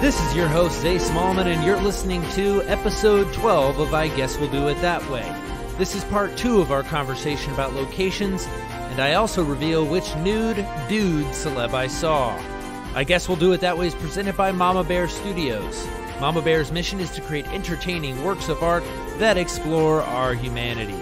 This is your host, Zay Smallman, and you're listening to episode 12 of I Guess We'll Do It That Way. This is part two of our conversation about locations, and I also reveal which nude dude celeb I saw. I Guess We'll Do It That Way is presented by Mama Bear Studios. Mama Bear's mission is to create entertaining works of art that explore our humanity.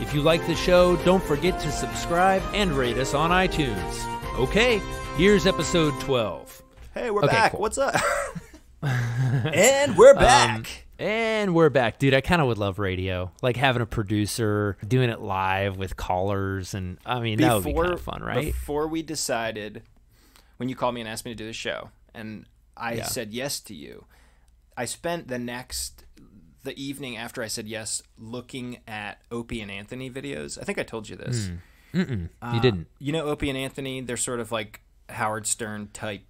If you like the show, don't forget to subscribe and rate us on iTunes. Okay, here's episode 12. Hey, we're Okay, back. cool. What's up? and we're back. Um, and we're back, dude. I kind of would love radio, like having a producer doing it live with callers, and I mean that would be kind of fun, right? Before we decided, when you called me and asked me to do the show, and I Yeah. said yes to you, I spent the next the evening after I said yes looking at Opie and Anthony videos. I think I told you this. Uh, you didn't. You know Opie and Anthony, they're sort of like Howard Stern type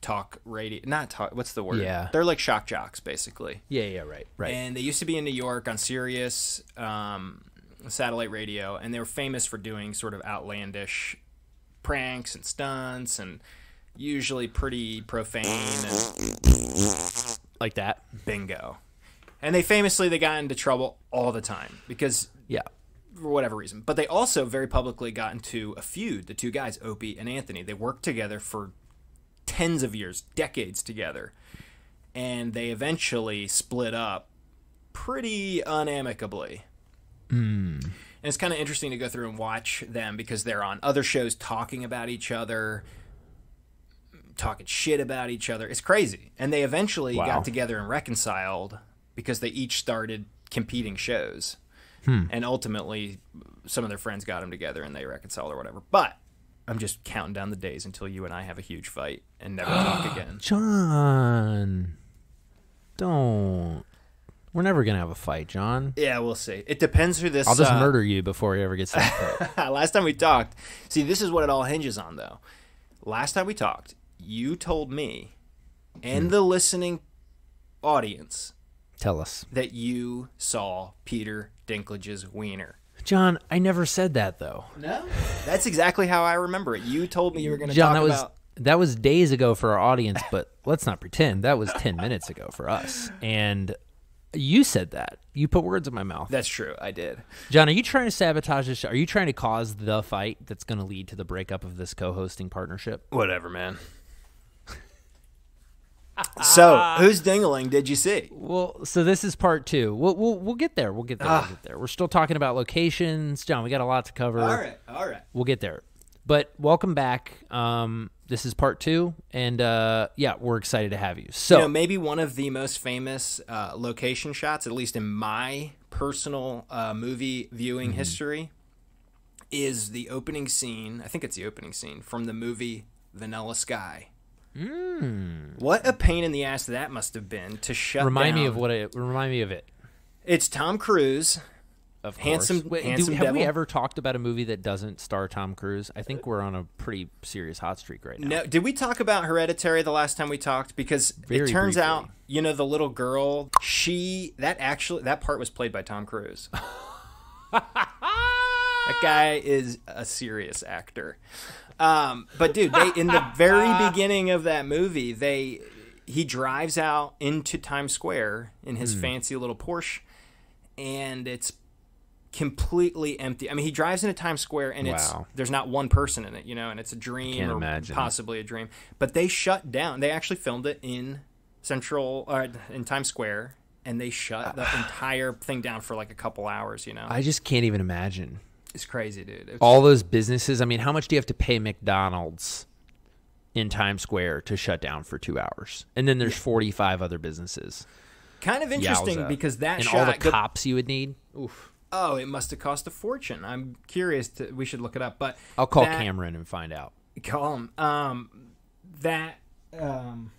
talk radio. Not talk. What's the word? Yeah. They're like shock jocks, basically. Yeah, yeah, right, right. And they used to be in New York on Sirius um, satellite radio, and they were famous for doing sort of outlandish pranks and stunts, and usually pretty profane and like that. bingo. And they famously they got into trouble all the time because Yeah. for whatever reason. But they also very publicly got into a feud. The two guys, Opie and Anthony, they worked together for tens of years, decades together, and they eventually split up pretty unamicably. Hmm. And it's kind of interesting to go through and watch them because they're on other shows talking about each other, talking shit about each other. It's crazy. And they eventually Wow. got together and reconciled because they each started competing shows. Hmm. And ultimately, some of their friends got them together and they reconciled or whatever. But I'm just counting down the days until you and I have a huge fight and never talk again. Jon, don't. We're never gonna have a fight, Jon. Yeah, we'll see. It depends who this. I'll just uh, murder you before he ever gets to that. Last time we talked, see, this is what it all hinges on, though. Last time we talked, you told me and Hmm. the listening audience Tell us, that you saw Peter Dinklage's wiener. Jon. I never said that though. No, that's exactly how I remember it. You told me you were going to Jon, talk that was about. that was days ago for our audience, but let's not pretend that was ten minutes ago for us. And you said that. You put words in my mouth. That's true. I did. Jon, are you trying to sabotage this show? Are you trying to cause the fight that's going to lead to the breakup of this co-hosting partnership? Whatever, man. So, whose dingling did you see? Well, so this is part two. We'll we'll, we'll get there. We'll get there. We'll get there. We're still talking about locations, Jon. We got a lot to cover. All right, all right. We'll get there. But welcome back. Um, this is part two, and uh, yeah, we're excited to have you. So you know, maybe one of the most famous uh, location shots, at least in my personal uh, movie viewing history, is the opening scene. I think it's the opening scene from the movie Vanilla Sky. Hmm. What a pain in the ass that must have been to shut remind me of what it. Remind me of it. It's Tom Cruise. Of Handsome- course. Wait, do- handsome have we ever talked about a movie that doesn't star Tom Cruise? I think we're on a pretty serious hot streak right now. No, did we talk about Hereditary the last time we talked? Because Very it turns briefly. out, you know, the little girl, she that actually that part was played by Tom Cruise. that guy is a serious actor. Um, but dude, they in the very beginning of that movie, they he drives out into Times Square in his Hmm. fancy little Porsche, and it's completely empty. I mean, he drives into Times Square and it's there's not one person in it, you know, and it's a dream or imagine. possibly a dream. But they shut down. They actually filmed it in Central uh, in Times Square, and they shut the entire thing down for like a couple hours. You know, I just can't even imagine it's crazy, dude. It's- all those businesses. I mean, how much do you have to pay McDonald's in Times Square to shut down for two hours? And then there's 45 other businesses. kind of interesting Yowza. because that and shot. all the the- cops you would need. Oof. oh, it must have cost a fortune. I'm curious. To, we should look it up. But I'll call that- Cameron and find out. call him. Um, that um,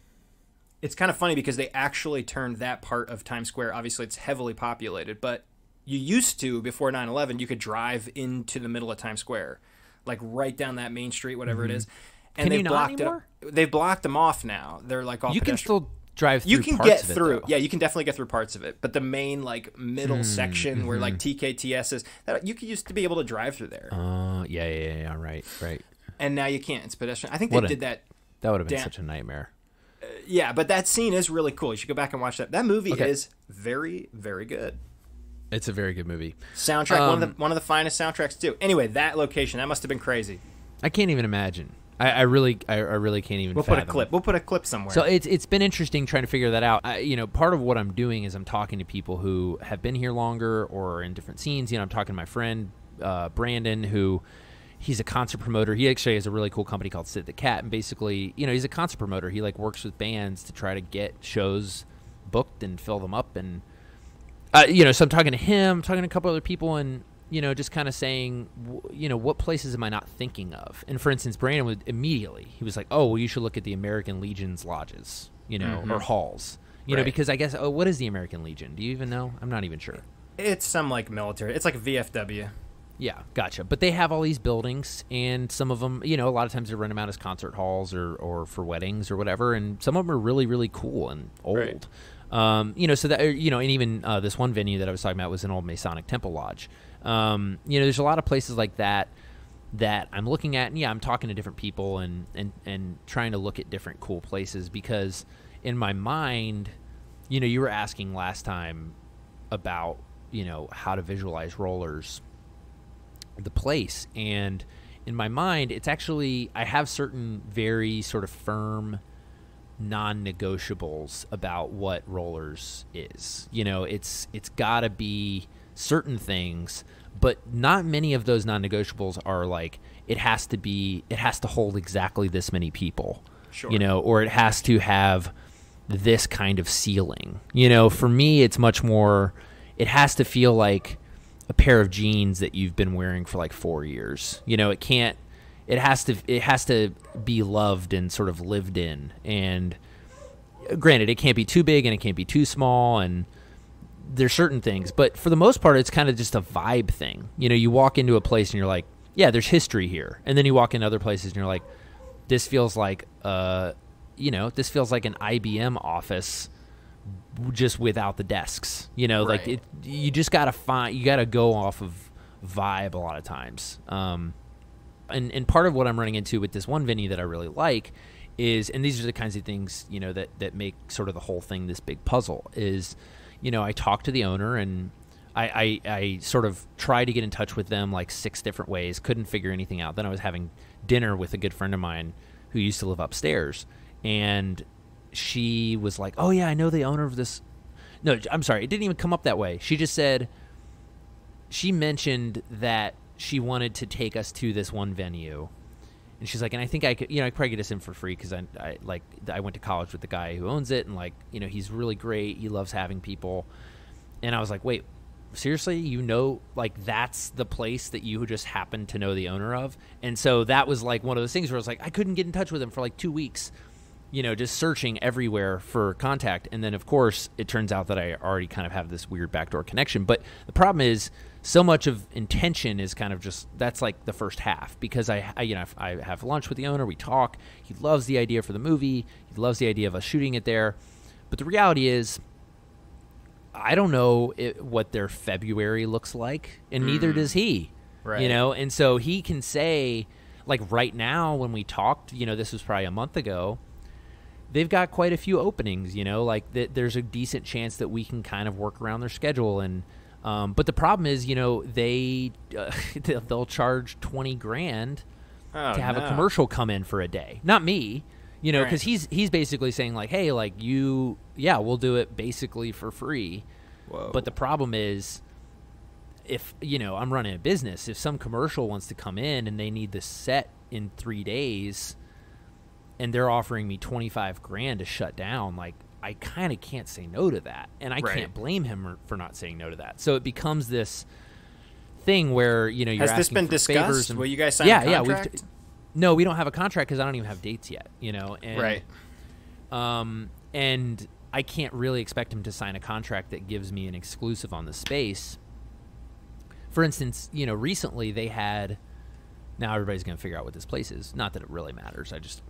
it's kind of funny because they actually turned that part of Times Square. Obviously, it's heavily populated, but you used to before 9-11, you could drive into the middle of Times Square, like right down that main street, whatever it is. And Mm-hmm. Can they blocked it. They've blocked them off now. They're like all You can still drive through you can get it, through. yeah, you can definitely get through parts of it. But the main like middle Hmm, section where mm-hmm. like TKTS is, that you could used to be able to drive through there, Uh, yeah, yeah, yeah, right, right. and now you can't. It's pedestrian. I think What they a- did that That would have been such a nightmare. Yeah, but that scene is really cool. You should go back and watch that. That movie Okay. is very, very good. It's a very good movie. Soundtrack, one of Um, the one of the finest soundtracks too. Anyway, that location that must have been crazy. I can't even imagine. I, I really, I, I really can't even. We'll put a clip. We'll put a clip somewhere. So it's it's been interesting trying to figure that out. I, you know, part of what I'm doing is I'm talking to people who have been here longer or in different scenes. You know, I'm talking to my friend uh, Brandon, who he's a concert promoter. He actually has a really cool company called Sid the Cat, and basically, you know, he's a concert promoter. He like works with bands to try to get shows booked and fill them up, and uh, you know, so I'm talking to him, talking to a couple other people, and you know, just kind of saying, you know, what places am I not thinking of? And for instance, Brandon would immediately he was like, oh, well, you should look at the American Legion's lodges, you know, or halls, you know, because I guess, oh, what is the American Legion? Do you even know? I'm not even sure. it's some like military. It's like VFW. Yeah, gotcha. But they have all these buildings, and some of them, you know, a lot of times they run them out as concert halls or, or for weddings or whatever, and some of them are really, really cool and old. Right. Um, you know, so that you know, and even uh, this one venue that I was talking about was an old Masonic temple lodge. Um, you know, there's a lot of places like that that I'm looking at, and yeah, I'm talking to different people and and and trying to look at different cool places because in my mind, you know, you were asking last time about you know how to visualize rollers the place and in my mind it's actually i have certain very sort of firm non-negotiables about what rollers is. You know it's it's got to be certain things but not many of those non-negotiables are like it has to be it has to hold exactly this many people. Sure. you know or it has to have this kind of ceiling. You know for me it's much more it has to feel like a pair of jeans that you've been wearing for like 4 years. You know it can't it has to it has to be loved and sort of lived in. And granted it can't be too big and it can't be too small and there's certain things but for the most part it's kind of just a vibe thing. You know you walk into a place and you're like yeah there's history here. And then you walk in other places and you're like this feels like uh you know this feels like an IBM office just without the desks. You know like it you just gotta find you gotta go off of vibe a lot of times. Um and and part of what I'm running into with this one venue that I really like is and these are the kinds of things you know that that make sort of the whole thing this big puzzle is you know I talked to the owner and I, I I sort of tried to get in touch with them like six different ways. Couldn't figure anything out. Then I was having dinner with a good friend of mine who used to live upstairs and she was like oh yeah I know the owner of this. No I'm sorry it didn't even come up that way. She just said she mentioned that she wanted to take us to this one venue. And she's like and i think i could you know i probably get us in for free because I, I like i went to college with the guy who owns it and like you know he's really great. He loves having people. And i was like wait seriously? You know like that's the place that you just happen to know the owner of? And so that was like one of those things where i was like i couldn't get in touch with him for like two weeks you know, just searching everywhere for contact. And then, of course, it turns out that I already kind of have this weird backdoor connection. But the problem is, so much of intention is kind of just that's like the first half because I, I you know, I have lunch with the owner, we talk. He loves the idea for the movie, he loves the idea of us shooting it there. But the reality is, I don't know it, what their February looks like, and neither mm. does he. Right. You know, and so he can say, like right now when we talked, you know, this was probably a month ago. They've got quite a few openings, you know, like th- there's a decent chance that we can kind of work around their schedule. And um, but the problem is, you know, they uh, they'll charge twenty grand Oh, to have no. a commercial come in for a day. Not me, you know, Right. because he's he's basically saying like, hey, like you, yeah, we'll do it basically for free. Whoa. But the problem is, if you know, I'm running a business. If some commercial wants to come in and they need the set in three days, and they're offering me 25 grand to shut down, like I kind of can't say no to that, and I Right. can't blame him for not saying no to that. So it becomes this thing where you know you're Has this been discussed? and- Will you guys sign yeah, a yeah, we've no, we don't have a contract because I don't even have dates yet. You know, and, right. um, and I can't really expect him to sign a contract that gives me an exclusive on the space. For instance, you know, recently they had. Now everybody's going to figure out what this place is. Not that it really matters. I just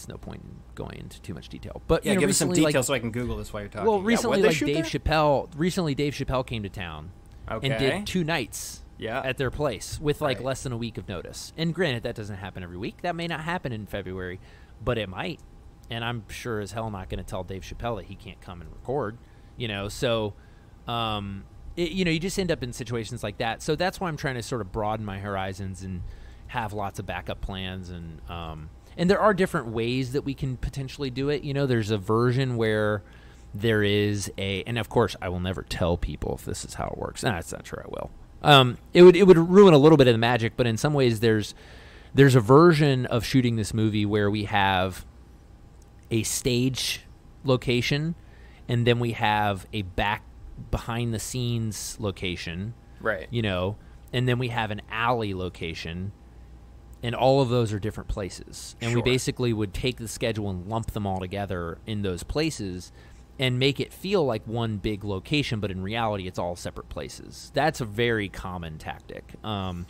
it's no point in going into too much detail. But Yeah, you know, give us some recently, like- details so I can Google this while you're talking. well, recently, what'd like Dave there? Chappelle. Recently, Dave Chappelle came to town and did two nights Yeah. at their place with like Right. less than a week of notice. And granted, that doesn't happen every week. That may not happen in February, but it might. and I'm sure as hell not going to tell Dave Chappelle that he can't come and record. You know, so um, it, you know, you just end up in situations like that. So that's why I'm trying to sort of broaden my horizons and have lots of backup plans and um, and there are different ways that we can potentially do it. You know, there's a version where there is a, and of course, I will never tell people if this is how it works. Nah, that's not true. I will. Um, it would it would ruin a little bit of the magic, but in some ways, there's there's a version of shooting this movie where we have a stage location, and then we have a back behind the scenes location, Right. you know, and then we have an alley location, and all of those are different places. And we basically would take the schedule and lump them all together in those places and make it feel like one big location, but in reality, it's all separate places. That's a very common tactic. Um,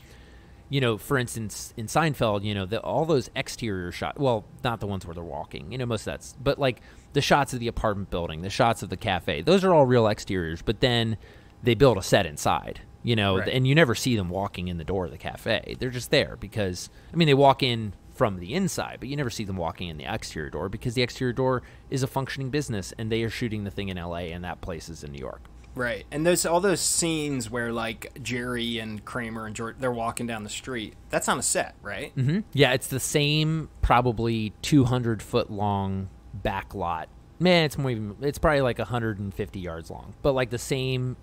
you know, for instance, in Seinfeld, you know, the, all those exterior shots, well, not the ones where they're walking, you know, most of that's, but like the shots of the apartment building, the shots of the cafe, those are all real exteriors, but then they build a set inside, you know, Right. and you never see them walking in the door of the cafe. They're just there because, I mean, they walk in from the inside, but you never see them walking in the exterior door because the exterior door is a functioning business and they are shooting the thing in LA and that place is in New York. Right. And there's all those scenes where like Jerry and Kramer and George they're walking down the street. That's on a set, right? hmm Yeah, it's the same, probably 200 foot long back lot. Man, it's more even. It's probably like 150 yards long, but like the same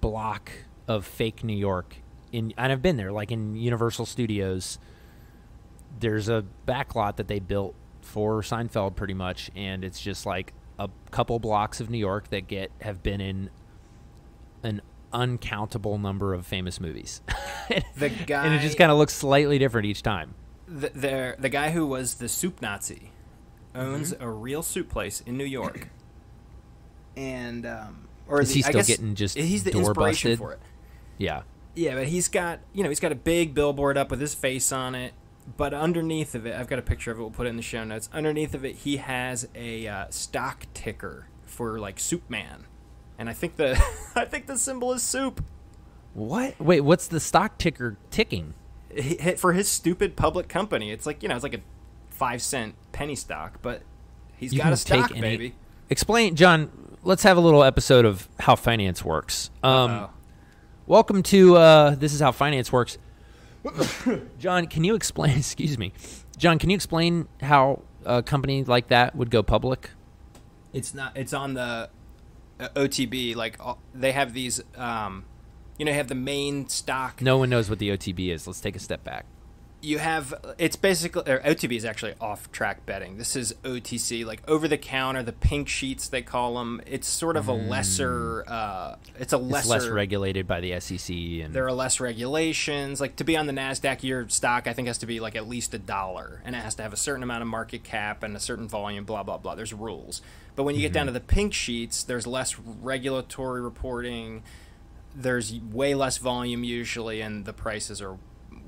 block of fake New York. In and I've been there, like in Universal Studios. There's a backlot that they built for Seinfeld, pretty much, and it's just like a couple blocks of New York that get have been in an uncountable number of famous movies. The guy and it just kind of looks slightly different each time. the, the the guy who was the soup Nazi owns a real soup place in New York. and um or Is the- he still guess getting just he's the door inspiration busted? for it. Yeah. Yeah, but he's got you know he's got a big billboard up with his face on it. But underneath of it, I've got a picture of it. We'll put it in the show notes. Underneath of it, he has a uh, stock ticker for like Soup Man, and I think the I think the symbol is soup. What? Wait, what's the stock ticker ticking? He, for his stupid public company. It's like you know it's like a five cent penny stock, but he's You got a stock, take any- baby. Explain, Jon. Let's have a little episode of how finance works. Um. Welcome to uh, this is how finance works. Jon, can you explain? Excuse me, Jon. Can you explain how a company like that would go public? It's not. It's on the uh, OTB. Like all- they have these. Um, you know, have the main stock. No one knows what the OTB is. Let's take a step back. You have it's basically or OTB is actually off track betting. This is OTC, like over the counter, the pink sheets they call them. It's sort of a lesser. Uh, it's a It's lesser. less regulated by the SEC, and there are less regulations. Like to be on the Nasdaq, your stock I think has to be like at least a dollar, and it has to have a certain amount of market cap and a certain volume. Blah blah blah. There's rules. But when you get down to the pink sheets, there's less regulatory reporting. There's way less volume usually, and the prices are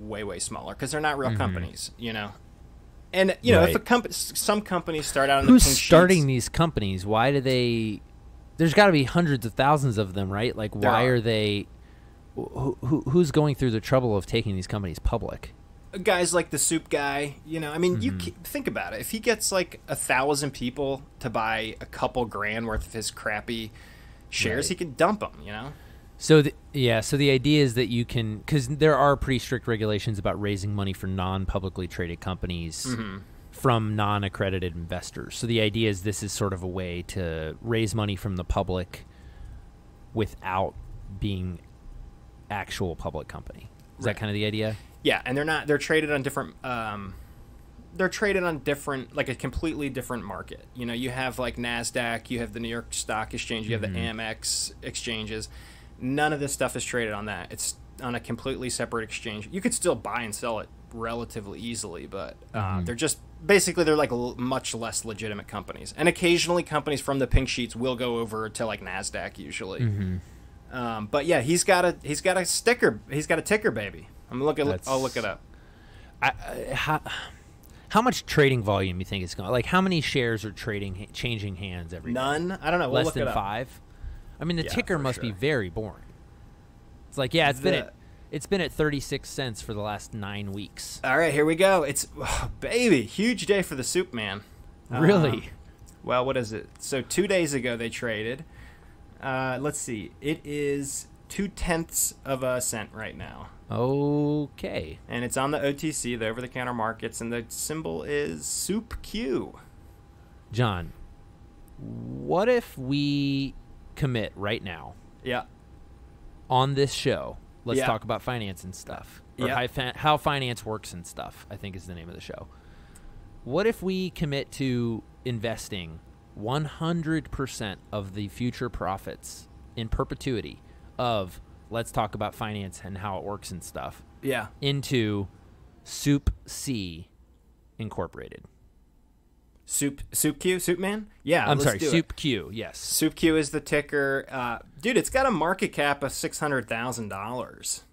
way way smaller because they're not real companies, you know. And you know, if a Right. company, some companies start out who's the pink starting sheets, these companies? Why do they? There's got to be hundreds of thousands of them, right? Like, There why are. are they? Who, who, who's going through the trouble of taking these companies public? guys like the soup guy you know i mean you Mm-hmm. ca- think about it if he gets like a thousand people to buy a couple grand worth of his crappy shares Right. he can dump them you know So the, yeah, so the idea is that you can because there are pretty strict regulations about raising money for non-publicly traded companies Mm-hmm. from non-accredited investors. So the idea is this is sort of a way to raise money from the public without being actual public company. Is Right. that kind of the idea? yeah and they're not they're traded on different um they're traded on different like a completely different market you know you have like nasdaq you have the new york stock exchange you have the amex exchanges none of this stuff is traded on that it's on a completely separate exchange you could still buy and sell it relatively easily but uh, they're just basically they're like l- much less legitimate companies and occasionally companies from the pink sheets will go over to like nasdaq usually um, but yeah he's got a he's got a sticker he's got a ticker baby i'm gonna look at i'll look it up I, I, how, how much trading volume you think it's going? Like, how many shares are trading, changing hands every? None. I don't know. We'll Less look than five. I mean, the Yeah, ticker must be very boring. It's like, yeah, it's been at it's been at thirty six cents for the last nine weeks. All right, here we go. It's oh, baby, huge day for the soup man. Really? Um, well, what is it? So two days ago they traded. Uh, let's see. It is two tenths of a cent right now, okay. and it's on the OTC, the over-the-counter markets, and the symbol is Soup Q. Jon, what if we commit right now Yeah. on this show? Let's Yeah. talk about finance and stuff. Or Yeah. fi- how finance works and stuff, I think is the name of the show. What if we commit to investing 100% of the future profits in perpetuity of let's talk about finance and how it works and stuff Yeah. into Soup C Incorporated? Soup Soup Q, Soup Man? Yeah. I'm let's sorry, do it. Soup Q. Yes. Soup Q is the ticker. Uh, dude, it's got a market cap of six hundred thousand dollars.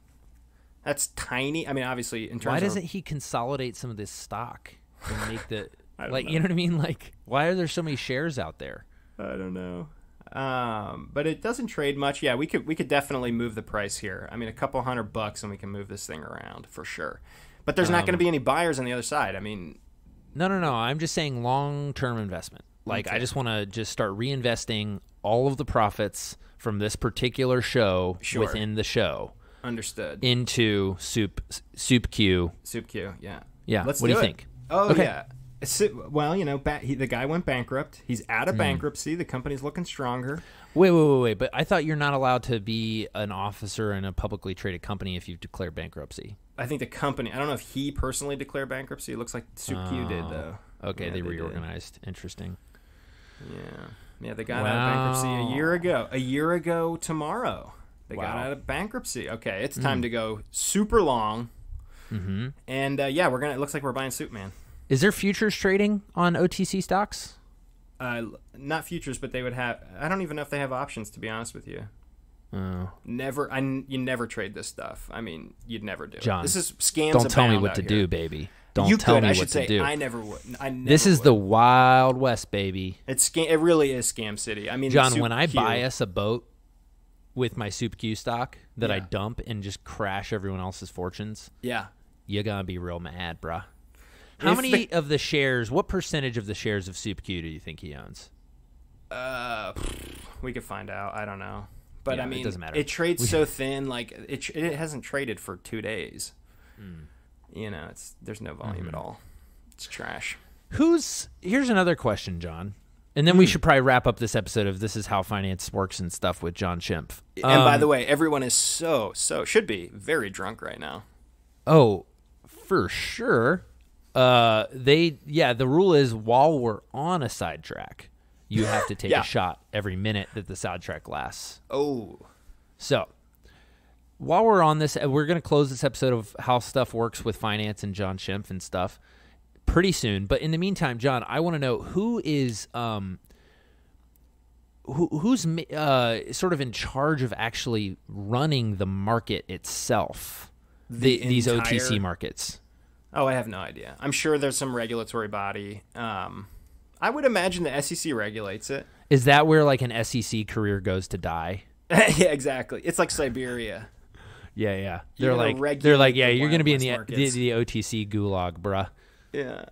That's tiny. I mean, obviously, in terms Why of doesn't he consolidate some of this stock and make the like know. you know what I mean? Like why are there so many shares out there? I don't know. Um, but it doesn't trade much. Yeah, we could we could definitely move the price here. I mean, a couple hundred bucks, and we can move this thing around for sure. But there's not Um, going to be any buyers on the other side. I mean, No, no, no. I'm just saying long-term investment. Like I just want to just start reinvesting all of the profits from this particular show Sure. within the show understood. into Soup Soup Q. Soup Q, yeah. Yeah. Let's what do do you it. think? Oh Okay. yeah. Well, you know, ba- he, the guy went bankrupt. He's out of mm. bankruptcy. The company's looking stronger. Wait, wait, wait, wait. But I thought you're not allowed to be an officer in a publicly traded company if you've declared bankruptcy. I think the company. I don't know if he personally declared bankruptcy. It looks like Soup Q did Oh. though. Okay, Yeah, they, did. reorganized. Interesting. Yeah, yeah. They got out of bankruptcy a year ago. A year ago tomorrow, they got out of bankruptcy. Okay, it's time to go super long. Mm-hmm. And uh, yeah, we're gonna. It looks like we're buying Soup Man. Is there futures trading on OTC stocks? Uh, not futures, but they would have. I don't even know if they have options. To be honest with you. Oh. Never, I you never trade this stuff. I mean, you'd never do Jon, it. This is scams. Don't tell me what to here. do, baby. Don't you tell could. me I what should to say do. I never would. I never this is would. the Wild West, baby. It's scam. It really is scam city. I mean, Jon, when I Q- buy us a boat with my Soup Q stock that I dump and just crash everyone else's fortunes, yeah, you're gonna be real mad, bruh. How If many the- of the shares? What percentage of the shares of Soup Q do you think he owns? uh, we could find out. I don't know, but Yeah, I it mean, doesn't matter. It trades so thin. Like it, it hasn't traded for two days. Hmm. You know, it's there's no volume Mm-hmm. at all. It's trash. Who's here's another question, Jon. And then Hmm. we should probably wrap up this episode of This Is How Finance Works and stuff with Jon Schimpf. and by Um, the way, everyone is so so should be very drunk right now. Oh, for sure. Uh, they yeah. The rule is while we're on a sidetrack, you have to take Yeah. a shot every minute that the soundtrack lasts. Oh, So while we're on this, uh, we're going to close this episode of how stuff works with finance and Jon Schimpf and stuff pretty soon. But in the meantime, Jon, I want to know who is um who, who's uh, sort of in charge of actually running the market itself. The these entire- OTC markets. Oh, I have no idea. I'm sure there's some regulatory body. Um, I would imagine the SEC regulates it. Is that where like an SEC career goes to die? yeah, exactly. It's like Siberia. Yeah, yeah. They're like they're like yeah, you're going to be in the, the the OTC gulag, bruh. Yeah.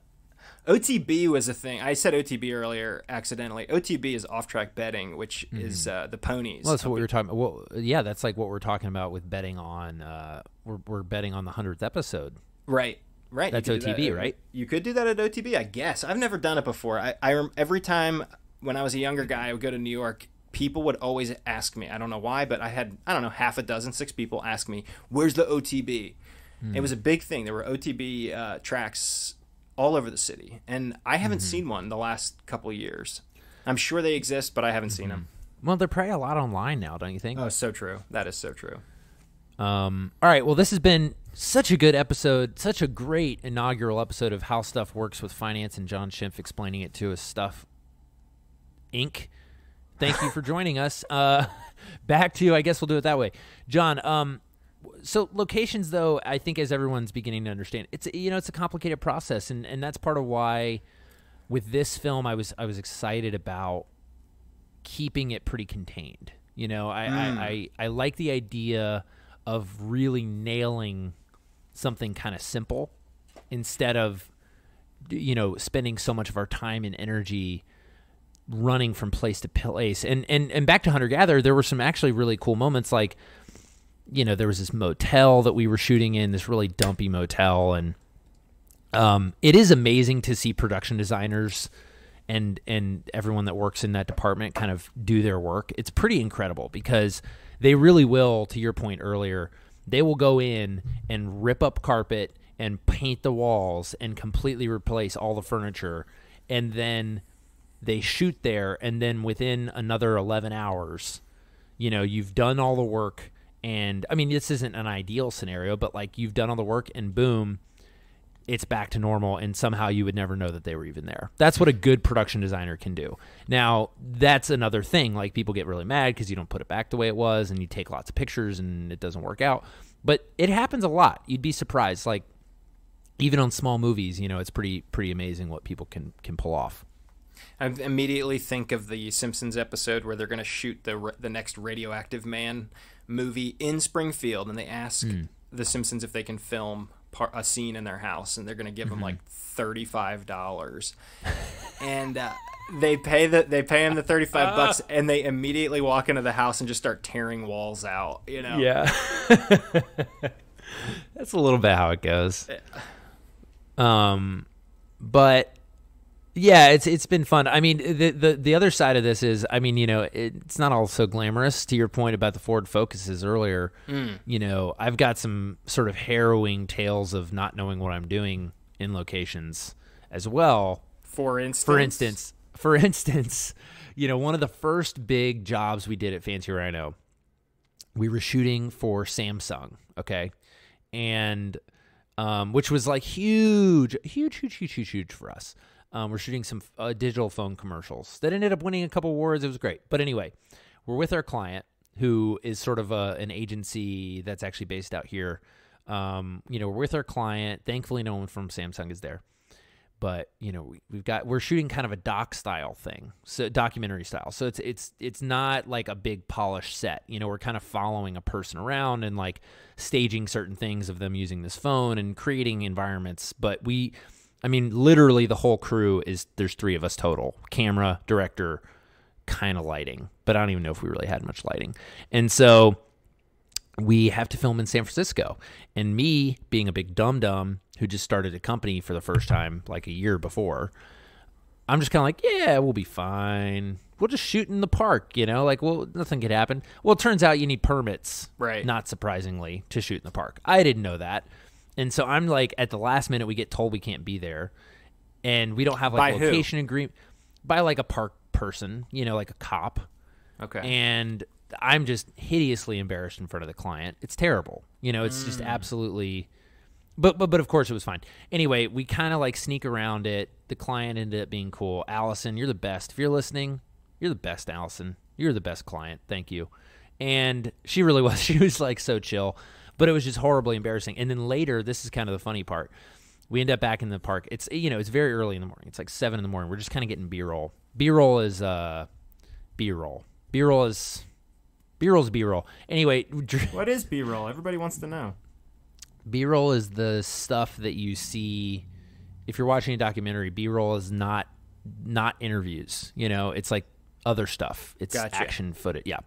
OTB was a thing. I said OTB earlier accidentally. OTB is off-track betting, which is uh, the ponies. Well, that's what we were talking about. Well, yeah, that's like what we're talking about with betting on. Uh, we're we're betting on the hundredth episode. right, right. That's OTB, that. right? You could do that at OTB, I guess. I've never done it before. I, I every time when I was a younger guy, I would go to New York. People would always ask me. I don't know why, but I had I don't know half a dozen, six people ask me, "Where's the OTB?" Hmm. It was a big thing. There were OTB uh, tracks all over the city, and I haven't Mm-hmm. seen one the last couple of years. I'm sure they exist, but I haven't Mm-hmm. seen them. Well, they're probably a lot online now, don't you think? Oh, so true. That is so true. Um, all right. Well, this has been such a good episode, such a great inaugural episode of how stuff works with finance and Jon Schimpf explaining it to us stuff Inc. Thank you for joining us. Uh, back to you. I guess we'll do it that way, Jon. Um, so locations, though, I think as everyone's beginning to understand, it's you know it's a complicated process, and and that's part of why with this film I was I was excited about keeping it pretty contained. You know, I, I, I, I like the idea of really nailing something kind of simple instead of you know spending so much of our time and energy running from place to place. And and and back to hunter gatherer, there were some actually really cool moments like you know, there was this motel that we were shooting in, this really dumpy motel and um it is amazing to see production designers and and everyone that works in that department kind of do their work. It's pretty incredible because they really will to your point earlier, they will go in and rip up carpet and paint the walls and completely replace all the furniture. And then they shoot there and then within another 11 hours you know you've done all the work. And i mean this isn't an ideal scenario but like you've done all the work and boom it's back to normal and somehow you would never know that they were even there. That's what a good production designer can do. Now that's another thing. Like people get really mad because you don't put it back the way it was and you take lots of pictures and it doesn't work out. But it happens a lot. You'd be surprised. Like even on small movies you know it's pretty pretty amazing what people can can pull off. I immediately think of the Simpsons episode where they're going to shoot the the next Radioactive Man movie in Springfield, and they ask Hmm. the Simpsons if they can film par- a scene in their house, and they're going to give Mm-hmm. them like thirty five dollars, and. Uh, they pay the they pay him the thirty five bucks, and they immediately walk into the house and just start tearing walls out. You know, Yeah. That's a little bit how it goes. Um but yeah, it's it's been fun. I mean, the the the other side of this is, I mean, you know, it's not all so glamorous. To your point about the Ford Focuses earlier, you know, I've got some sort of harrowing tales of not knowing what I'm doing in locations as well. For instance, For instance, for instance, you know, one of the first big jobs we did at Fancy Rhino, we were shooting for Samsung, okay? And um, which was like huge, huge, huge, huge, huge, huge for us. Um, we're shooting some uh, digital phone commercials that ended up winning a couple awards. It was great. But anyway, we're with our client who is sort of a, an agency that's actually based out here. Um, you know, we're with our client. Thankfully, no one from Samsung is there but you know we, we've got we're shooting kind of a doc style thing so documentary style so it's it's it's not like a big polished set you know we're kind of following a person around and like staging certain things of them using this phone and creating environments but we i mean literally the whole crew is there's three of us total camera director kind of lighting but i don't even know if we really had much lighting and so we have to film in San Francisco. And me being a big dum dum who just started a company for the first time like a year before, I'm just kind of like, yeah, we'll be fine. We'll just shoot in the park, you know, like, well, nothing could happen. Well, it turns out you need permits, Right. Not surprisingly, to shoot in the park. I didn't know that. And so I'm like, at the last minute, we get told we can't be there. And we don't have like By who? location agreement by like a park person, you know, like a cop Okay. and I'm just hideously embarrassed in front of the client. It's terrible. You know, it's Mm. just absolutely but but but of course it was fine. Anyway, we kind of like sneak around it. The client ended up being cool. Allison, you're the best. If you're listening, you're the best, Allison. You're the best client. Thank you. And she really was. She was like so chill, but it was just horribly embarrassing. And then later, this is kind of the funny part. We end up back in the park. It's you know, it's very early in the morning. It's like 7 in the morning. We're just kind of getting B-roll. B-roll is uh B-roll. B-roll is B-roll's B-roll. Anyway, What is B roll? Everybody wants to know. B-roll is the stuff that you see if you're watching a documentary. B-roll is not not interviews. You know, it's like other stuff. It's Gotcha. action footage. Yeah.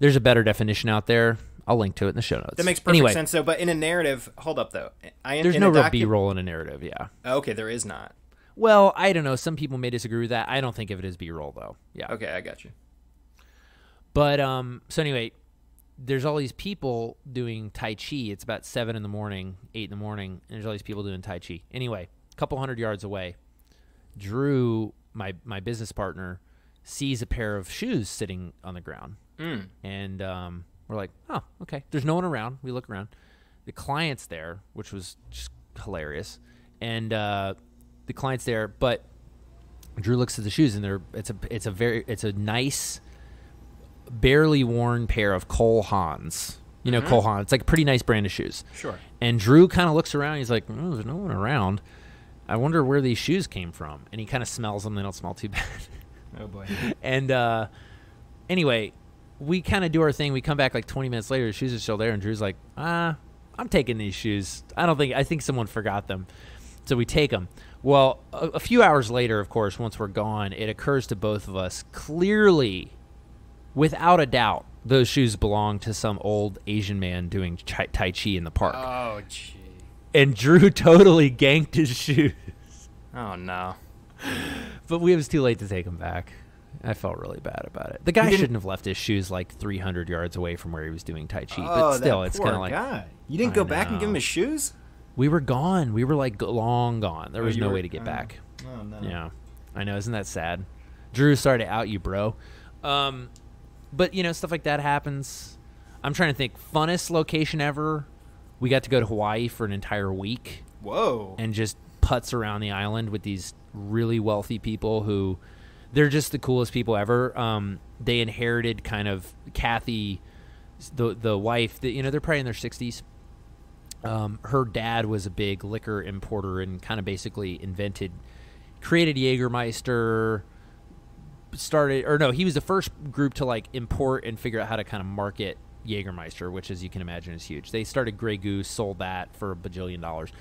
There's a better definition out there. I'll link to it in the show notes. that makes perfect anyway, sense though. But in a narrative, hold up though. I There's no real docu- B-roll in a narrative. Yeah. Okay, there is not. Well, I don't know. Some people may disagree with that. I don't think of it as B-roll though. Yeah. Okay, I got you. But um, so anyway, there's all these people doing Tai Chi. It's about seven in the morning, eight in the morning, and there's all these people doing Tai Chi. Anyway, a couple hundred yards away, Drew, my my business partner, sees a pair of shoes sitting on the ground, Mm. and um, we're like, oh, okay. There's no one around. We look around. The client's there, which was just hilarious, and uh, the client's there, but Drew looks at the shoes, and they're it's a it's a very it's a nice barely worn pair of Cole Haans. You know, Cole Haan. It's like a pretty nice brand of shoes. Sure. And Drew kind of looks around. He's like, oh, there's no one around. I wonder where these shoes came from. And he kind of smells them. They don't smell too bad. Oh boy. and uh, anyway, we kind of do our thing. We come back like 20 minutes later. The shoes are still there. And Drew's like, ah, I'm taking these shoes. I don't think, I think someone forgot them. So we take them. Well, a, a few hours later, of course, once we're gone, it occurs to both of us clearly, without a doubt, those shoes belong to some old Asian man doing chi- Tai Chi in the park. Oh, gee. and Drew totally ganked his shoes. Oh no. But we it was too late to take him back. I felt really bad about it. The guy shouldn't have left his shoes like 300 yards away from where he was doing Tai Chi. oh, but still, it's kind of like guy. You didn't I go back and give him his shoes. we were gone. We were like long gone. There Oh, was you no were- way to get oh. back. Oh no. Yeah, I know. Isn't that sad? Drew, sorry to out you, bro. Um, but you know, stuff like that happens. I'm trying to think. Funnest location ever. We got to go to Hawaii for an entire week Whoa. and just putz around the island with these really wealthy people who they're just the coolest people ever. Um, they inherited kind of Kathy, the the wife. That you know, they're probably in their 60s. Um, her dad was a big liquor importer and kind of basically invented, created Jägermeister. Started or no, he was the first group to like import and figure out how to kind of market Jägermeister, which, as you can imagine, is huge. They started Grey Goose, sold that for a bajillion dollars.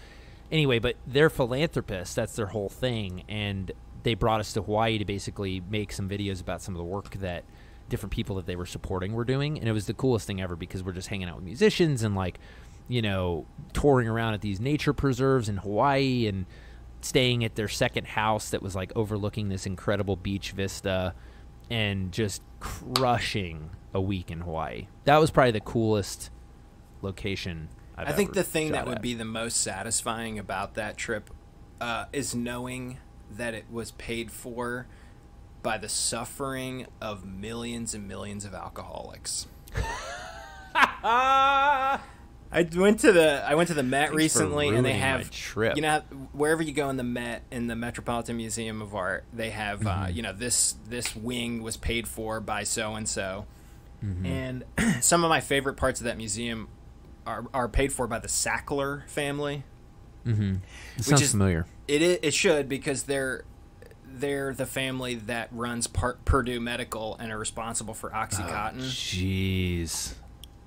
Anyway, but they're philanthropists. That's their whole thing, and they brought us to Hawaii to basically make some videos about some of the work that different people that they were supporting were doing, and it was the coolest thing ever because we're just hanging out with musicians and like, you know, touring around at these nature preserves in Hawaii and staying at their second house that was like overlooking this incredible beach vista and just crushing a week in Hawaii. That was probably the coolest location I've I think the thing that would at. be the most satisfying about that trip uh, is knowing that it was paid for by the suffering of millions and millions of alcoholics. I went to the I went to the Met recently, and they have trip. You know, wherever you go in the Met in the Metropolitan Museum of Art, they have uh, Mm-hmm. you know this this wing was paid for by so and so, Mm-hmm. and some of my favorite parts of that museum are are paid for by the Sackler family. Mm-hmm. It sounds is- familiar. It it should because they're they're the family that runs Purdue Medical and are responsible for OxyContin. Oh, jeez.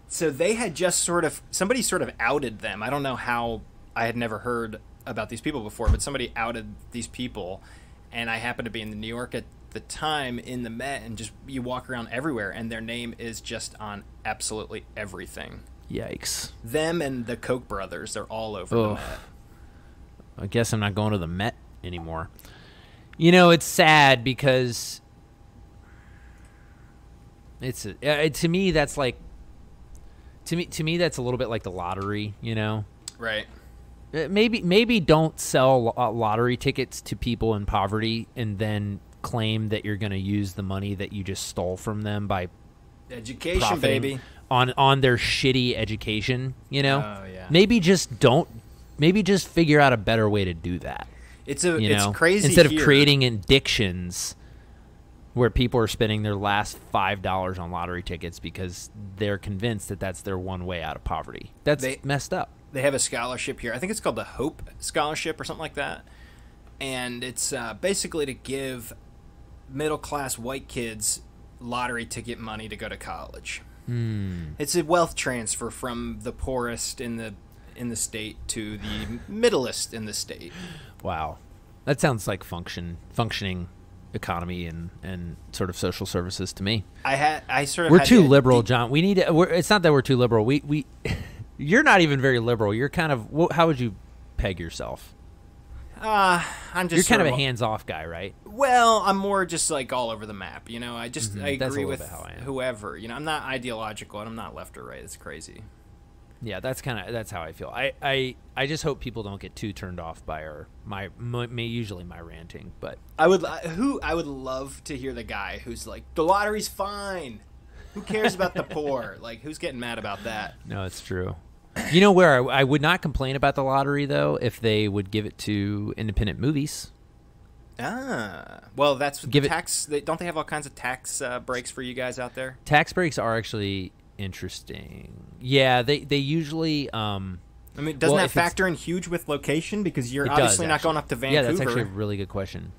so they had just sort of somebody sort of outed them. I don't know how I had never heard about these people before, but somebody outed these people, and I happened to be in New York at the time in the Met, and just you walk around everywhere, and their name is just on absolutely everything. Yikes. Them and the Koch brothers, they're all over the. Met. I guess I'm not going to the Met anymore. You know, it's sad because it's a, uh, to me that's like to me to me that's a little bit like the lottery, you know. Right. Uh, Maybe maybe don't sell uh, lottery tickets to people in poverty and then claim that you're going to use the money that you just stole from them by Education, baby. on on their shitty education, you know? Oh, yeah. Maybe just don't maybe just figure out a better way to do that. It's a You it's know, crazy instead of creating addictions where people are spending their last five dollars on lottery tickets because they're convinced that that's their one way out of poverty. That's They- messed up. they have a scholarship here. I think it's called the Hope Scholarship or something like that. And it's uh, basically to give middle class white kids lottery ticket money to go to college. Hmm. It's a wealth transfer from the poorest in the in the state to the middlest in the state. Wow, that sounds like function functioning economy and and sort of social services to me. I had I sort of We're too the- liberal, Jon. We need to. We're, it's not that we're too liberal. We we. You're not even very liberal. You're kind of. How would you peg yourself? Uh, I'm just You're kind of a hands-off guy, right? Well, I'm more just like all over the map. You know, I just I Mm-hmm. That's agree with I whoever. You know, I'm not ideological and I'm not left or right. It's crazy. Yeah, that's kind of that's how I feel. I, I I just hope people don't get too turned off by our my, my, my usually my ranting, but I would who I would love to hear the guy who's like the lottery's fine. Who cares about the poor? Like who's getting mad about that? no, it's true. You know where I, I would not complain about the lottery though if they would give it to independent movies. Ah, well, that's Give it- tax. They, don't they have all kinds of tax uh, breaks for you guys out there? Tax breaks are actually interesting. Yeah, they they usually um I mean, doesn't Well, that factor in huge with location? Because you're obviously does, not going up to Vancouver. Yeah, that's actually a really good question.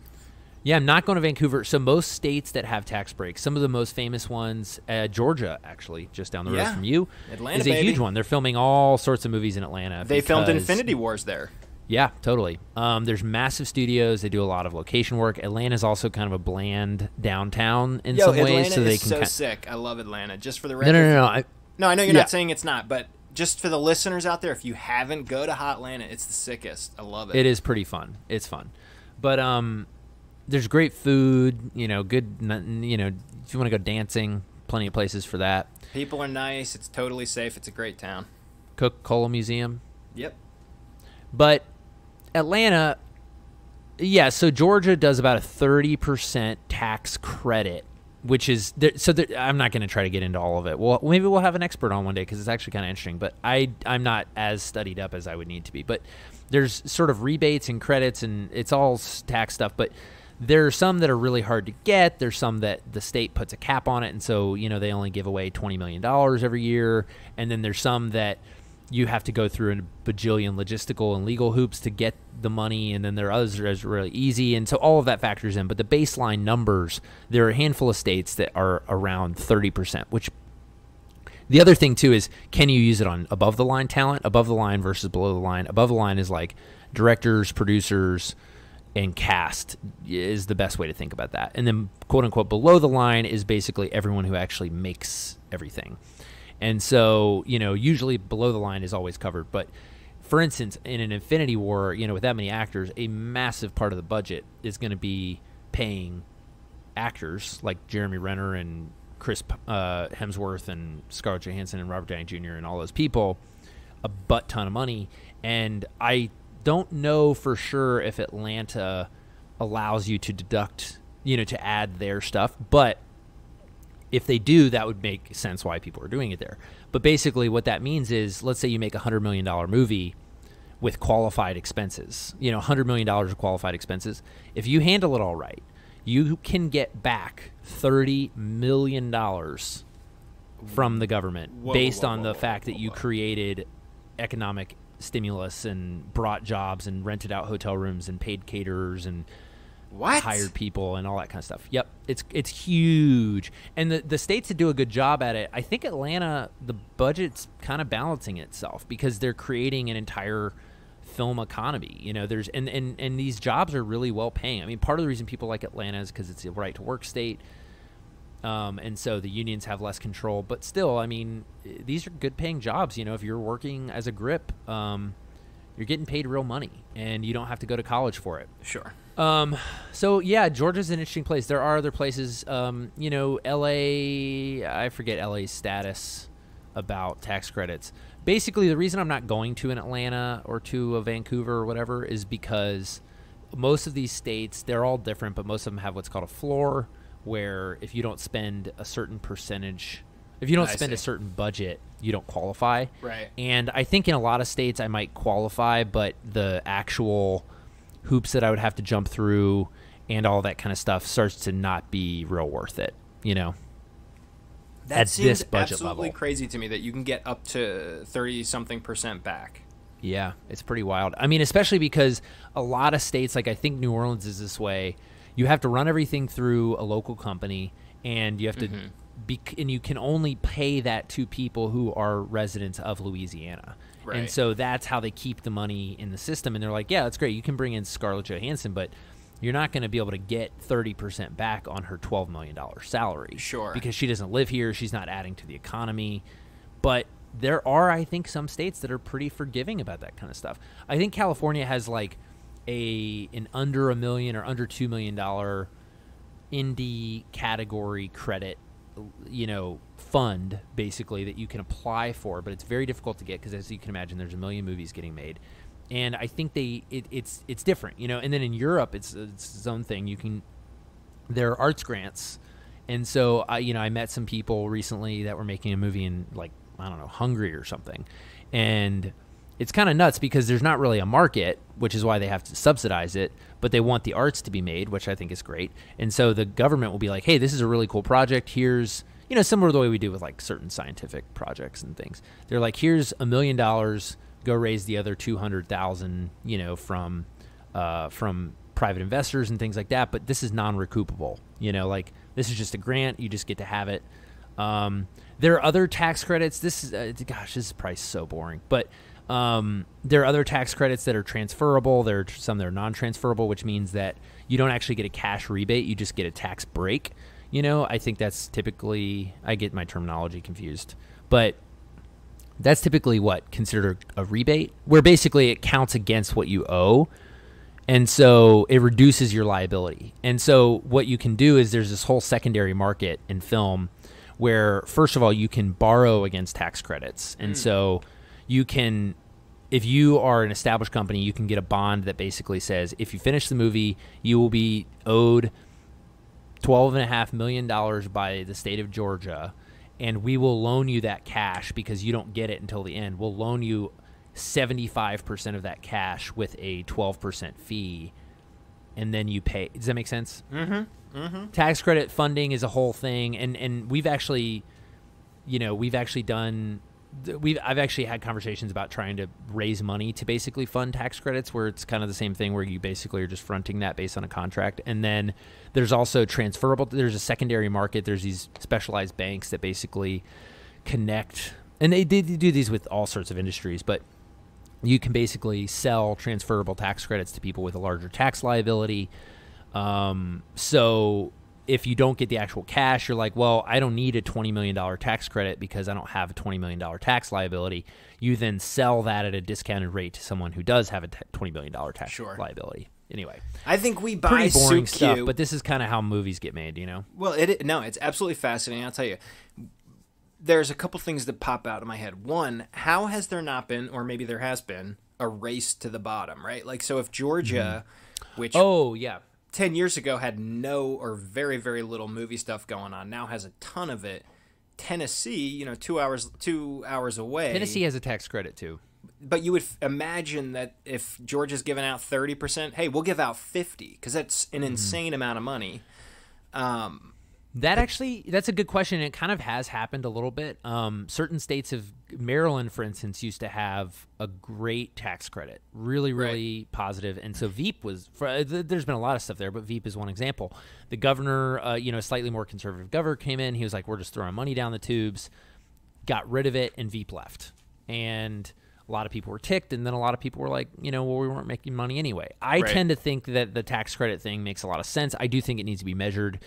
Yeah, I'm not going to Vancouver. So most states that have tax breaks, some of the most famous ones, uh, Georgia actually, just down the road Yeah. from you, Atlanta, is a baby. huge one. They're filming all sorts of movies in Atlanta. they filmed Infinity Wars there. Yeah, totally. Um, there's massive studios. They do a lot of location work. Atlanta's also kind of a bland downtown in Yo, some Atlanta ways, so they is can. so ki- sick. I love Atlanta. Just for the no, record. no, no, no. I, No, I know you're Yeah. not saying it's not, but just for the listeners out there, if you haven't, go to Hot Atlanta. It's the sickest. I love it. It is pretty fun. It's fun, but um, there's great food. You know, good. You know, if you want to go dancing, plenty of places for that. People are nice. It's totally safe. It's a great town. Coca Cola Museum, Yep. but Atlanta, yeah. So Georgia does about a thirty percent tax credit, which is so. There, I'm not going to try to get into all of it. Well, maybe we'll have an expert on one day because it's actually kind of interesting. But I I'm not as studied up as I would need to be. But there's sort of rebates and credits, and it's all tax stuff. But there are some that are really hard to get. There's some that the state puts a cap on it, and so you know they only give away twenty million dollars every year. And then there's some that you have to go through a bajillion logistical and legal hoops to get the money, and then there are others that are really easy, and so all of that factors in. But the baseline numbers, there are a handful of states that are around thirty percent, which the other thing too is can you use it on above the line talent, above the line versus below the line? Above the line is like directors, producers, and cast is the best way to think about that. And then quote unquote below the line is basically everyone who actually makes everything. And so, you know, usually below the line is always covered, but for instance, in an Infinity War, you know, with that many actors, a massive part of the budget is going to be paying actors like Jeremy Renner and Chris uh, Hemsworth and Scarlett Johansson and Robert Downey Jr. and all those people a butt ton of money. And I don't know for sure if Atlanta allows you to deduct, you know, to add their stuff, but if they do, that would make sense why people are doing it there. But basically, what that means is, let's say you make a hundred million dollar movie with qualified expenses. You know, hundred million dollars of qualified expenses. If you handle it all right, you can get back thirty million dollars from the government Whoa, based whoa, on whoa, the fact that you created economic stimulus and brought jobs and rented out hotel rooms and paid caterers and What? hired people and all that kind of stuff. Yep, it's it's huge, and the the states that do a good job at it. I think Atlanta, the budget's kind of balancing itself because they're creating an entire film economy. You know, there's and and and these jobs are really well paying. I mean, part of the reason people like Atlanta is because it's a right to work state. Um, and so the unions have less control, but still, I mean, these are good paying jobs. You know, if you're working as a grip, um, you're getting paid real money, and you don't have to go to college for it. Sure. Um, so yeah, Georgia's an interesting place. There are other places. Um, you know, L.A. I forget L.A.'s status about tax credits. Basically, the reason I'm not going to an Atlanta or to a Vancouver or whatever is because most of these states they're all different, but most of them have what's called a floor, where if you don't spend a certain percentage, if you don't I spend a certain budget, you don't qualify. Right. And I think in a lot of states I might qualify, but the actual hoops that I would have to jump through and all that kind of stuff starts to not be real worth it, you know. That At seems this budget absolutely level. crazy to me that you can get up to thirty something percent back. Yeah, it's pretty wild. I mean, especially because a lot of states, like I think New Orleans is this way, you have to run everything through a local company and you have to mm-hmm. Be and you can only pay that to people who are residents of Louisiana. And so that's how they keep the money in the system and they're like, "Yeah, that's great. You can bring in Scarlett Johansson, but you're not going to be able to get 30% back on her $12 million salary. Sure. Because she doesn't live here. She's not adding to the economy. But there are, I think, some states that are pretty forgiving about that kind of stuff. I think California has like a an under a million or under two million dollar indie category credit, you know, fund basically that you can apply for, but it's very difficult to get because, as you can imagine, there's a million movies getting made, and I think they it, it's it's different, you know. And then in Europe, it's it's its own thing. You can there are arts grants, and so I you know I met some people recently that were making a movie in like I don't know Hungary or something, and it's kind of nuts because there's not really a market, which is why they have to subsidize it. But they want the arts to be made, which I think is great. And so the government will be like, "Hey, this is a really cool project. Here's you know similar to the way we do with like certain scientific projects and things. They're like, here's a million dollars. Go raise the other two hundred thousand, you know, from uh, from private investors and things like that. But this is non-recoupable. You know, like this is just a grant. You just get to have it. Um, there are other tax credits. This is uh, gosh, this is probably so boring, but Um, there are other tax credits that are transferable. There are some that are non-transferable, which means that you don't actually get a cash rebate; you just get a tax break. You know, I think that's typically I get my terminology confused, but that's typically what considered a rebate, where basically it counts against what you owe, and so it reduces your liability. And so what you can do is there's this whole secondary market in film where first of all you can borrow against tax credits. And so you can if you are an established company, you can get a bond that basically says if you finish the movie, you will be owed twelve and a half million dollars by the state of Georgia, and we will loan you that cash because you don't get it until the end. We'll loan you seventy five percent of that cash with a twelve percent fee, and then you pay. Does that make sense? Mm-hmm. Mm-hmm. Tax credit funding is a whole thing, and and we've actually, you know, we've actually done. We've I've actually had conversations about trying to raise money to basically fund tax credits, where it's kind of the same thing, where you basically are just fronting that based on a contract, and then there's also transferable. There's a secondary market. There's these specialized banks that basically connect, and they, they do these with all sorts of industries, but you can basically sell transferable tax credits to people with a larger tax liability. Um, so if you don't get the actual cash, you're like, well, I don't need a $20 million tax credit because I don't have a $20 million tax liability. You then sell that at a discounted rate to someone who does have a $20 million tax Sure. liability. Anyway, I think we buy pretty boring stuff, but this is kind of how movies get made, you know? Well, it no, it's absolutely fascinating. I'll tell you. There's a couple things that pop out of my head. One, how has there not been, or maybe there has been, a race to the bottom, right? Like, so if Georgia, mm-hmm. which Oh, yeah. 10 years ago had no or very, very little movie stuff going on, now has a ton of it. Tennessee, you know, two hours two hours away. Tennessee has a tax credit too. but you would f- imagine that if Georgia's giving out 30%, hey, we'll give out 50 because that's Mm-hmm. an insane amount of money. Um, That actually, that's a good question. It kind of has happened a little bit. Um, certain states of Maryland, for instance, used to have a great tax credit, really, really positive. And so Veep was. For, uh, th- there's been a lot of stuff there, but Veep is one example. The governor, uh, you know, slightly more conservative governor came in. He was like, "We're just throwing money down the tubes." Got rid of it, and Veep left. And a lot of people were ticked, and then a lot of people were like, you know, well, we weren't making money anyway. I Right. tend to think that the tax credit thing makes a lot of sense. I do think it needs to be measured.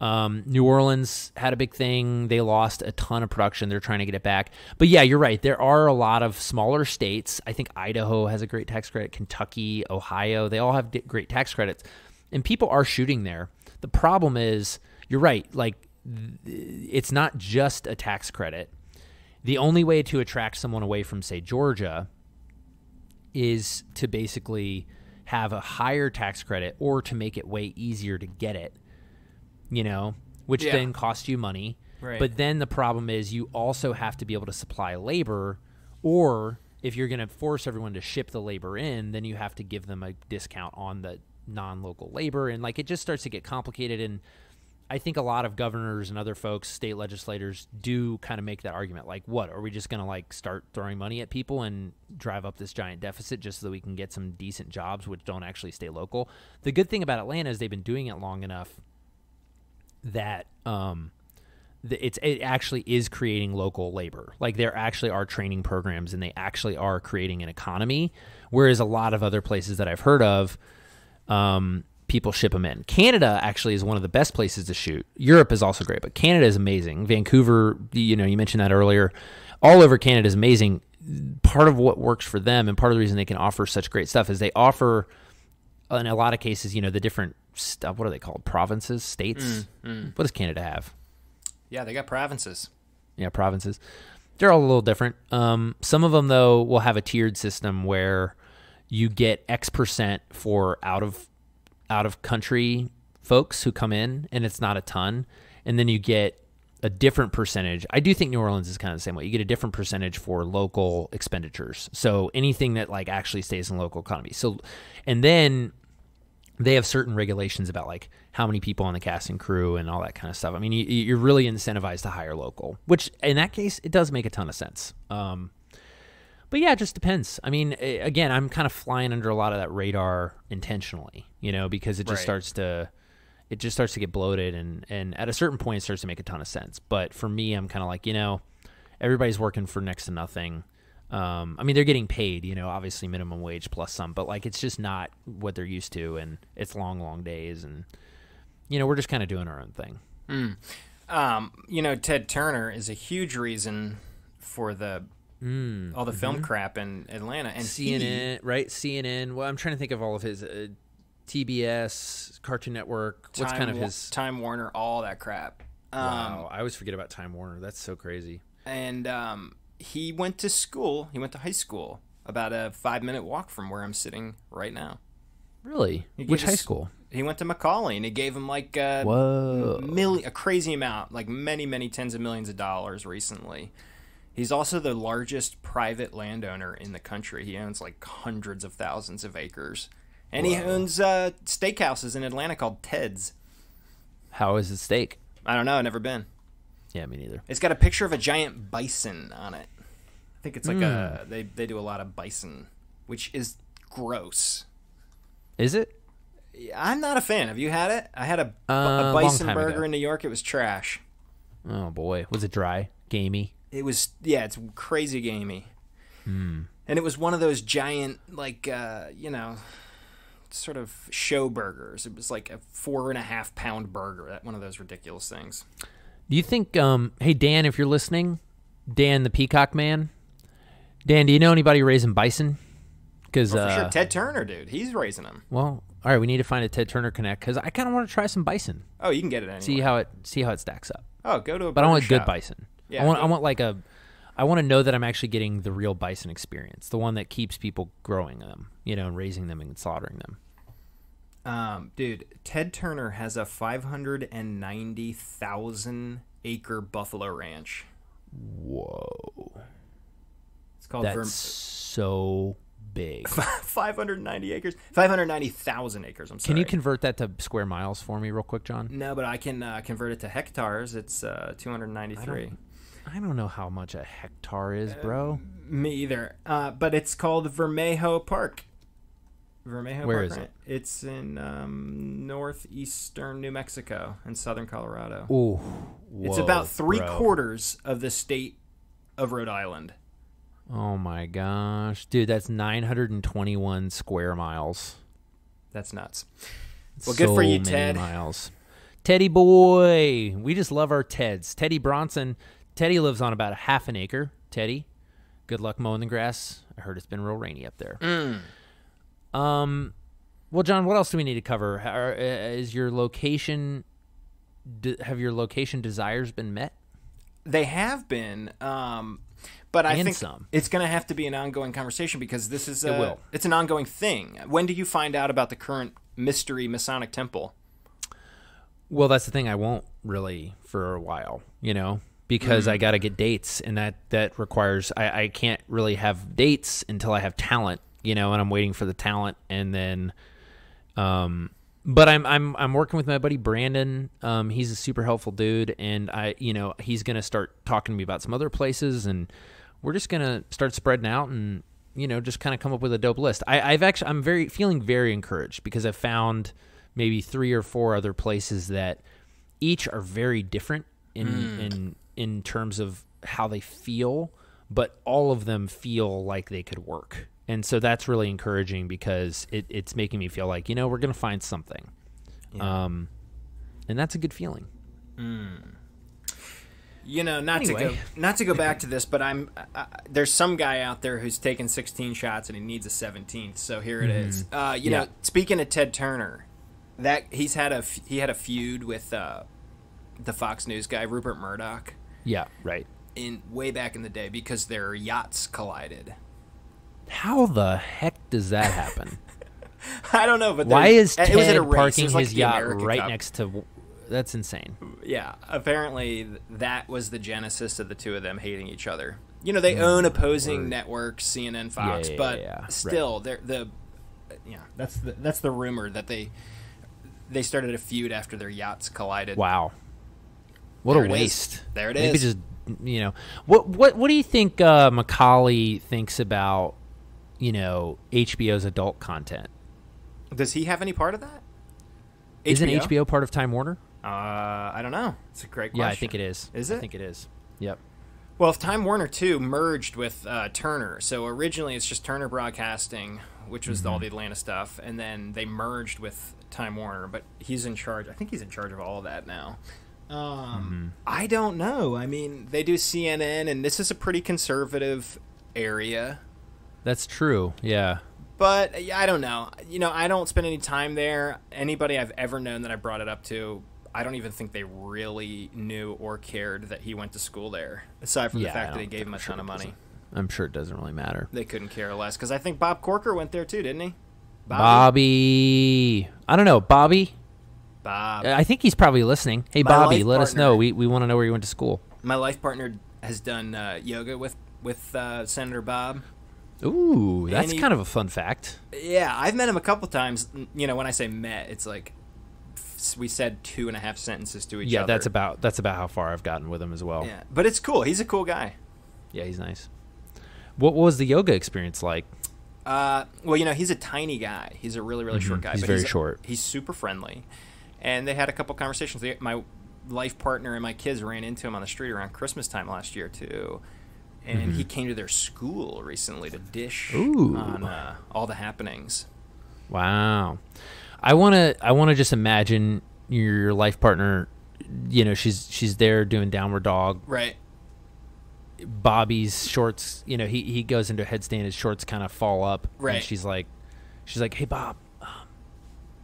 Um, New Orleans had a big thing. They lost a ton of production. They're trying to get it back. But yeah, you're right. There are a lot of smaller states. I think Idaho has a great tax credit. Kentucky, Ohio, they all have great tax credits. And people are shooting there. The problem is, you're right. Like, it's not just a tax credit. The only way to attract someone away from, say, Georgia is to basically have a higher tax credit or to make it way easier to get it you know, which Yeah. then costs you money. Right. But then the problem is you also have to be able to supply labor, or if you're going to force everyone to ship the labor in, then you have to give them a discount on the non-local labor, and like it just starts to get complicated. And I think a lot of governors and other folks, state legislators, do kind of make that argument. Like, what are we just going to like start throwing money at people and drive up this giant deficit just so that we can get some decent jobs, which don't actually stay local? The good thing about Atlanta is they've been doing it long enough that um the, it's it actually is creating local labor. Like there actually are training programs and they actually are creating an economy. Whereas a lot of other places that I've heard of, um, people ship them in. Canada actually is one of the best places to shoot. Europe is also great, but Canada is amazing. Vancouver, you know, you mentioned that earlier. All over Canada is amazing. Part of what works for them and part of the reason they can offer such great stuff is they offer in a lot of cases, you know, the different. What are they called? Provinces, states. What does Canada have? yeah, they got provinces. Yeah, provinces. They're all a little different. Um, some of them, though, will have a tiered system where you get X percent for out of out of country folks who come in, and it's not a ton, and then you get a different percentage. I do think New Orleans is kind of the same way. You get a different percentage for local expenditures. So anything that like actually stays in local economy. So, and then they have certain regulations about like how many people on the cast and crew and all that kind of stuff. I mean, you, you're really incentivized to hire local, which in that case it does make a ton of sense. Um, but yeah, it just depends. I mean, again, I'm kind of flying under a lot of that radar intentionally, you know, because it just Right. starts to it just starts to get bloated and and at a certain point it starts to make a ton of sense. But for me, I'm kind of like, you know, everybody's working for next to nothing. Um, I mean, they're getting paid, you know, obviously minimum wage plus some, but like it's just not what they're used to, and it's long, long days, and you know, we're just kind of doing our own thing. Um, you know, Ted Turner is a huge reason for the Mm. all the film crap in Atlanta, and he- CNN, right? CNN. Well, I'm trying to think of all of his uh, TBS, Cartoon Network. What's kind of his? Time Warner, all that crap. Um, wow, I always forget about Time Warner. That's so crazy. and um, he went to school. He went to high school, about a five minute walk from where I'm sitting right now. Really? Which high school? He went to McCallie, and he gave him like uh, Whoa. milli- a crazy amount, like many, many tens of millions of dollars recently. He's also the largest private landowner in the country. He owns like hundreds of thousands of acres. And he owns uh, steakhouses in Atlanta called Ted's. How is the steak? I don't know, I've never been. Yeah, me neither. It's got a picture of a giant bison on it. I think it's like a Hmm. they they do a lot of bison, which is gross. Is it? I'm not a fan. Have you had it? I had a, Uh, a bison burger ago. in New York. It was trash. Oh boy, was it dry, gamey? It was yeah, it's crazy gamey. Hmm. And it was one of those giant like uh, you know, sort of show burgers. It was like a four and a half pound burger. That one of those ridiculous things. Do you think? Um, hey Dan, if you're listening, Dan the Peacock Man, Dan, do you know anybody raising bison? Because Well, uh, sure, Ted Turner, dude, he's raising them. well, all right, we need to find a Ted Turner connect because I kind of want to try some bison. Oh, you can get it anyway. See how it see how it stacks up. oh, go to a. But I want burger good bison. Yeah, I want I want like a I want to know that I'm actually getting the real bison experience, the one that keeps people growing them, you know, and raising them and slaughtering them. Um, dude, Ted Turner has a 590,000 acre buffalo ranch. Whoa. It's called That's Verm- so big. 590 acres. 590,000 acres. I'm sorry. Can you convert that to square miles for me real quick, Jon? No, but I can uh, convert it to hectares. It's uh, 293. I don't know how much a hectare is, bro. Me either. Uh, but it's called Vermejo Park. Vermejo Where Park. is right? it? It's in um, northeastern New Mexico and southern Colorado. Ooh. it's about three bro. quarters of the state of Rhode Island. Oh my gosh. Dude, that's 921 square miles. That's nuts. Well, good for you, many Ted. Miles. Teddy boy. We just love our Teds. Teddy Bronson. Teddy lives on about a half an acre. Teddy, good luck mowing the grass. I heard it's been real rainy up there. Mm. Um, well, Jon, what else do we need to cover? Uh, Is your location? have your location desires been met? They have been, um, but I And think some. it's going to have to be an ongoing conversation because this is It a, will. It's an ongoing thing. When do you find out about the current mystery Masonic temple? Well, that's the thing. I won't really for a while, you know, because I got to get dates, and that that requires I, I can't really have dates until I have talent, you know, and I'm waiting for the talent, and then, um, but I'm I'm I'm working with my buddy Brandon. Um, he's a super helpful dude, and I you know he's gonna start talking to me about some other places, and we're just gonna start spreading out and you know just kind of come up with a dope list. I, I've actually I'm very feeling very encouraged because I've found maybe three or four other places that each are very different in in in terms of how they feel, but all of them feel like they could work. And so that's really encouraging because it, it's making me feel like, you know, we're going to find something. Um, and that's a good feeling. You know, not to go not to go back to this, but I'm uh, there's some guy out there who's taken 16 shots and he needs a 17th. So here it is. Uh, you Mm-hmm. Yeah. know, speaking of Ted Turner, that he's had a f- he had a feud with uh, the Fox News guy Rupert Murdoch Yeah, right. in way back in the day because their yachts collided. How the heck does that happen? I don't know, but Why is it Ted was at a race. It parking was like his yacht America right Cup. next to? That's insane. Yeah, apparently that was the genesis of the two of them hating each other. You know, they own opposing networks, CNN, Fox, Mm, yeah, but yeah, yeah. Right. still, they're the yeah. That's the that's the rumor that they they started a feud after their yachts collided. Wow. What There a it is. waste. There it Maybe is. just you know what what what do you think uh, McCallie thinks about you know HBO's adult content? Does he have any part of that? Isn't HBO part of Time Warner? Uh, I don't know. It's a great question. Yeah, I think it is. Is it? I think it is. Yep. Well, if Time Warner too merged with uh, Turner. So originally it's just Turner Broadcasting, which was all the Atlanta stuff, and then they merged with Time Warner. But he's in charge. I think he's in charge of all of that now. Um, I don't know. I mean, they do CNN, and this is a pretty conservative area. That's true. Yeah. But I don't know. You know, I don't spend any time there. Anybody I've ever known that I brought it up to, I don't even think they really knew or cared that he went to school there. Aside from Yeah, the fact that he gave him a sure ton of money, I'm sure it doesn't really matter. they couldn't care less. Because I think Bob Corker went there too, didn't he? Bobby. I don't know. Bobby? Bob. I think he's probably listening. Hey, My Bobby, let us know. We, we want to know where you went to school. My life partner has done uh, yoga with with uh, Senator Bob. Ooh, that's he- kind of a fun fact. Yeah, I've met him a couple times. You know, when I say met, it's like we said two and a half sentences to each Yeah, other. Yeah, that's about that's about how far I've gotten with him as well. Yeah, but it's cool. He's a cool guy. Yeah, he's nice. What was the yoga experience like? Uh, well, you know, he's a tiny guy. He's a really, really short Mhm. guy. He's but very short. He's super friendly, and they had a couple conversations. They, my life partner and my kids ran into him on the street around Christmas time last year too, and he came to their school recently to dish Mm-hmm. Ooh. on uh, all the happenings. Wow. I want to I want to just imagine your, life partner, you know, she's she's there doing downward dog. Right. Bobby's shorts, you know, he he goes into a headstand his shorts kind of fall up Right. and she's like she's like, "Hey Bob, um,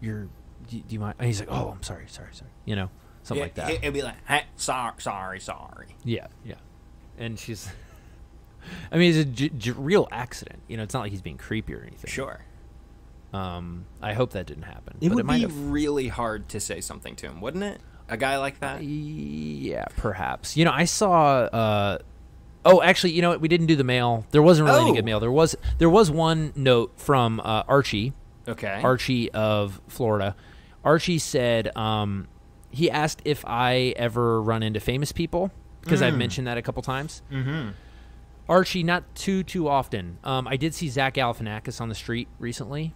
you're do, do you mind?" And he's like, "Oh, I'm sorry, sorry, sorry." You know, something like that. It'd be like, hey, sorry, sorry, sorry. Yeah, yeah. And she's I mean, it's a j- j- real accident. You know, it's not like he's being creepy or anything. Sure. Um, I hope that didn't happen. It but would it might be have. really hard to say something to him, wouldn't it? A guy like that. Yeah, perhaps. You know, I saw. Uh, oh, actually, you know what? We didn't do the mail. There wasn't really any Oh. good mail. There was there was one note from uh, Archie, Okay. Archie of Florida. Archie said um, he asked if I ever run into famous people because I've mentioned that a couple times. Mm-hmm. Archie, not too too often. Um, I did see Zach Galifianakis on the street recently.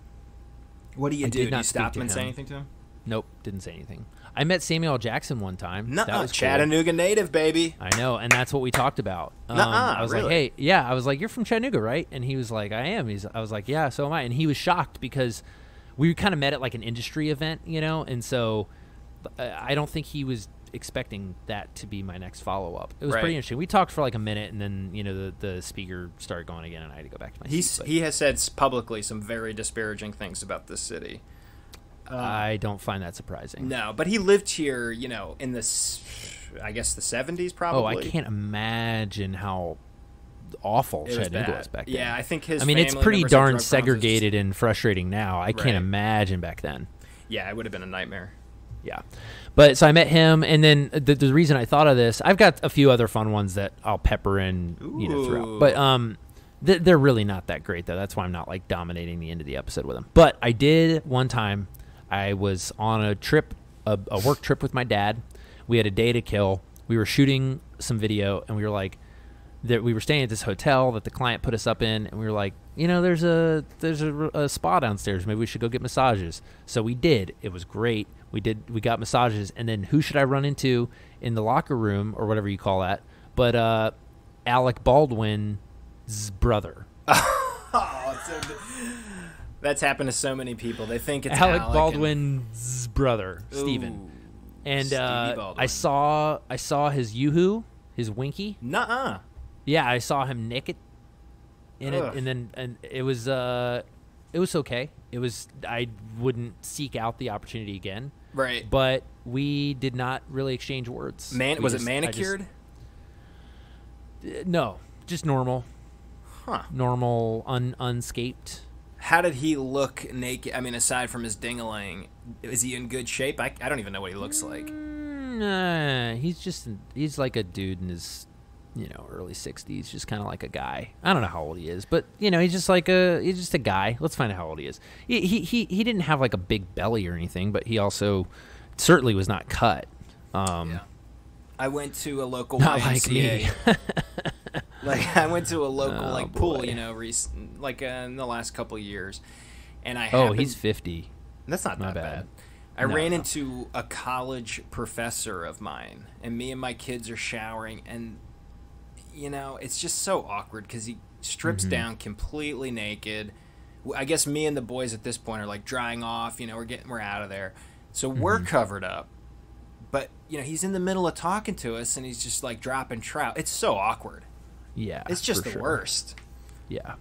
What do you I do? did Do not you stop him and say anything to him? Nope, didn't say anything. I met Samuel Jackson one time. No, that was cool. Chattanooga native, baby. I know, and that's what we talked about. Um, Nuh-uh, I was like, "Hey, yeah." I was like, "You're from Chattanooga, right?" And he was like, "I am." He's, I was like, "Yeah, so am I." And he was shocked because we kind of met at like an industry event, you know, and so uh, I don't think he was expecting that to be my next follow up. It was Right. pretty interesting. We talked for like a minute, and then you know the the speaker started going again, and I had to go back to my He's seat. he has said publicly some very disparaging things about this city. Um, I don't find that surprising. No, but he lived here, you know, in this, I guess the seventies, probably. Oh, I can't imagine how awful It was Chattanooga was back then. Yeah. I think his. I mean, it's pretty darn problems. segregated and frustrating now. I Right. can't imagine back then. Yeah, it would have been a nightmare. Yeah. But so I met him, and then the, the reason I thought of this, I've got a few other fun ones that I'll pepper in, you know, throughout. But um, th- they're really not that great though. That's why I'm not like dominating the end of the episode with them. But I did one time. I was on a trip, a, a work trip with my dad. We had a day to kill. We were shooting some video, and we were like, that we were staying at this hotel that the client put us up in, and we were like, you know, there's a there's a, a spa downstairs. Maybe we should go get massages. So we did. It was great. We did. We got massages, and then who should I run into in the locker room or whatever you call that? But uh, Alec Baldwin's brother. Oh, so that's happened to so many people. They think it's Alec, Alec and- Baldwin's brother, Stephen. Ooh. And uh, I saw I saw his yoo-hoo, his winky. Nuh-uh. Yeah, I saw him naked in it, and then and it was uh, it was okay. It was I wouldn't seek out the opportunity again, Right. but we did not really exchange words. Man, We was just- it I just- manicured? Uh, no, just normal, Huh. normal, un unscaped. How did he look naked? I mean, aside from his dingaling, is he in good shape? I, I don't even know what he looks like. Mm, uh, he's just he's like a dude in his you know early 60s just kind of like a guy i don't know how old he is but you know he's just like a he's just a guy let's find out how old he is he he he, he didn't have like a big belly or anything but he also certainly was not cut um Yeah. I went to a local not YMCA. like me like I went to a local Oh, like pool, you know, rec- like uh, in the last couple of years, and I oh he's 50 that's not that bad. bad. I No, ran no. into a college professor of mine, and me and my kids are showering, and you know, it's just so awkward because he strips mm-hmm. down completely naked. I guess me and the boys at this point are like drying off. You know, we're getting we're out of there, so we're mm-hmm. covered up. But you know, he's in the middle of talking to us, and he's just like dropping trout. It's so awkward. Yeah, It's just the sure. worst. Yeah.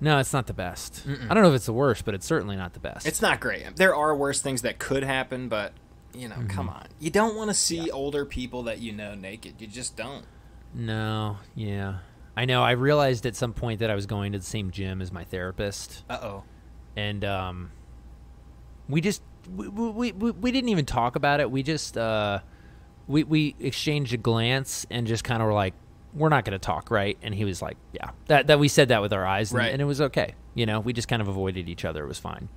No, it's not the best. I don't know if it's the worst, but it's certainly not the best. It's not great. There are worse things that could happen, but you know, come on. You don't want to see older people that you know naked. You just don't. no, yeah. I know. I realized at some point that I was going to the same gym as my therapist, Uh oh. and um, we just we, we, we, we didn't even talk about it. We just uh, we we exchanged a glance and just kind of were like, "We're not going to talk, right?" And he was like, "Yeah." That that we said that with our eyes, and, Right. and it was okay. You know, we just kind of avoided each other. It was fine.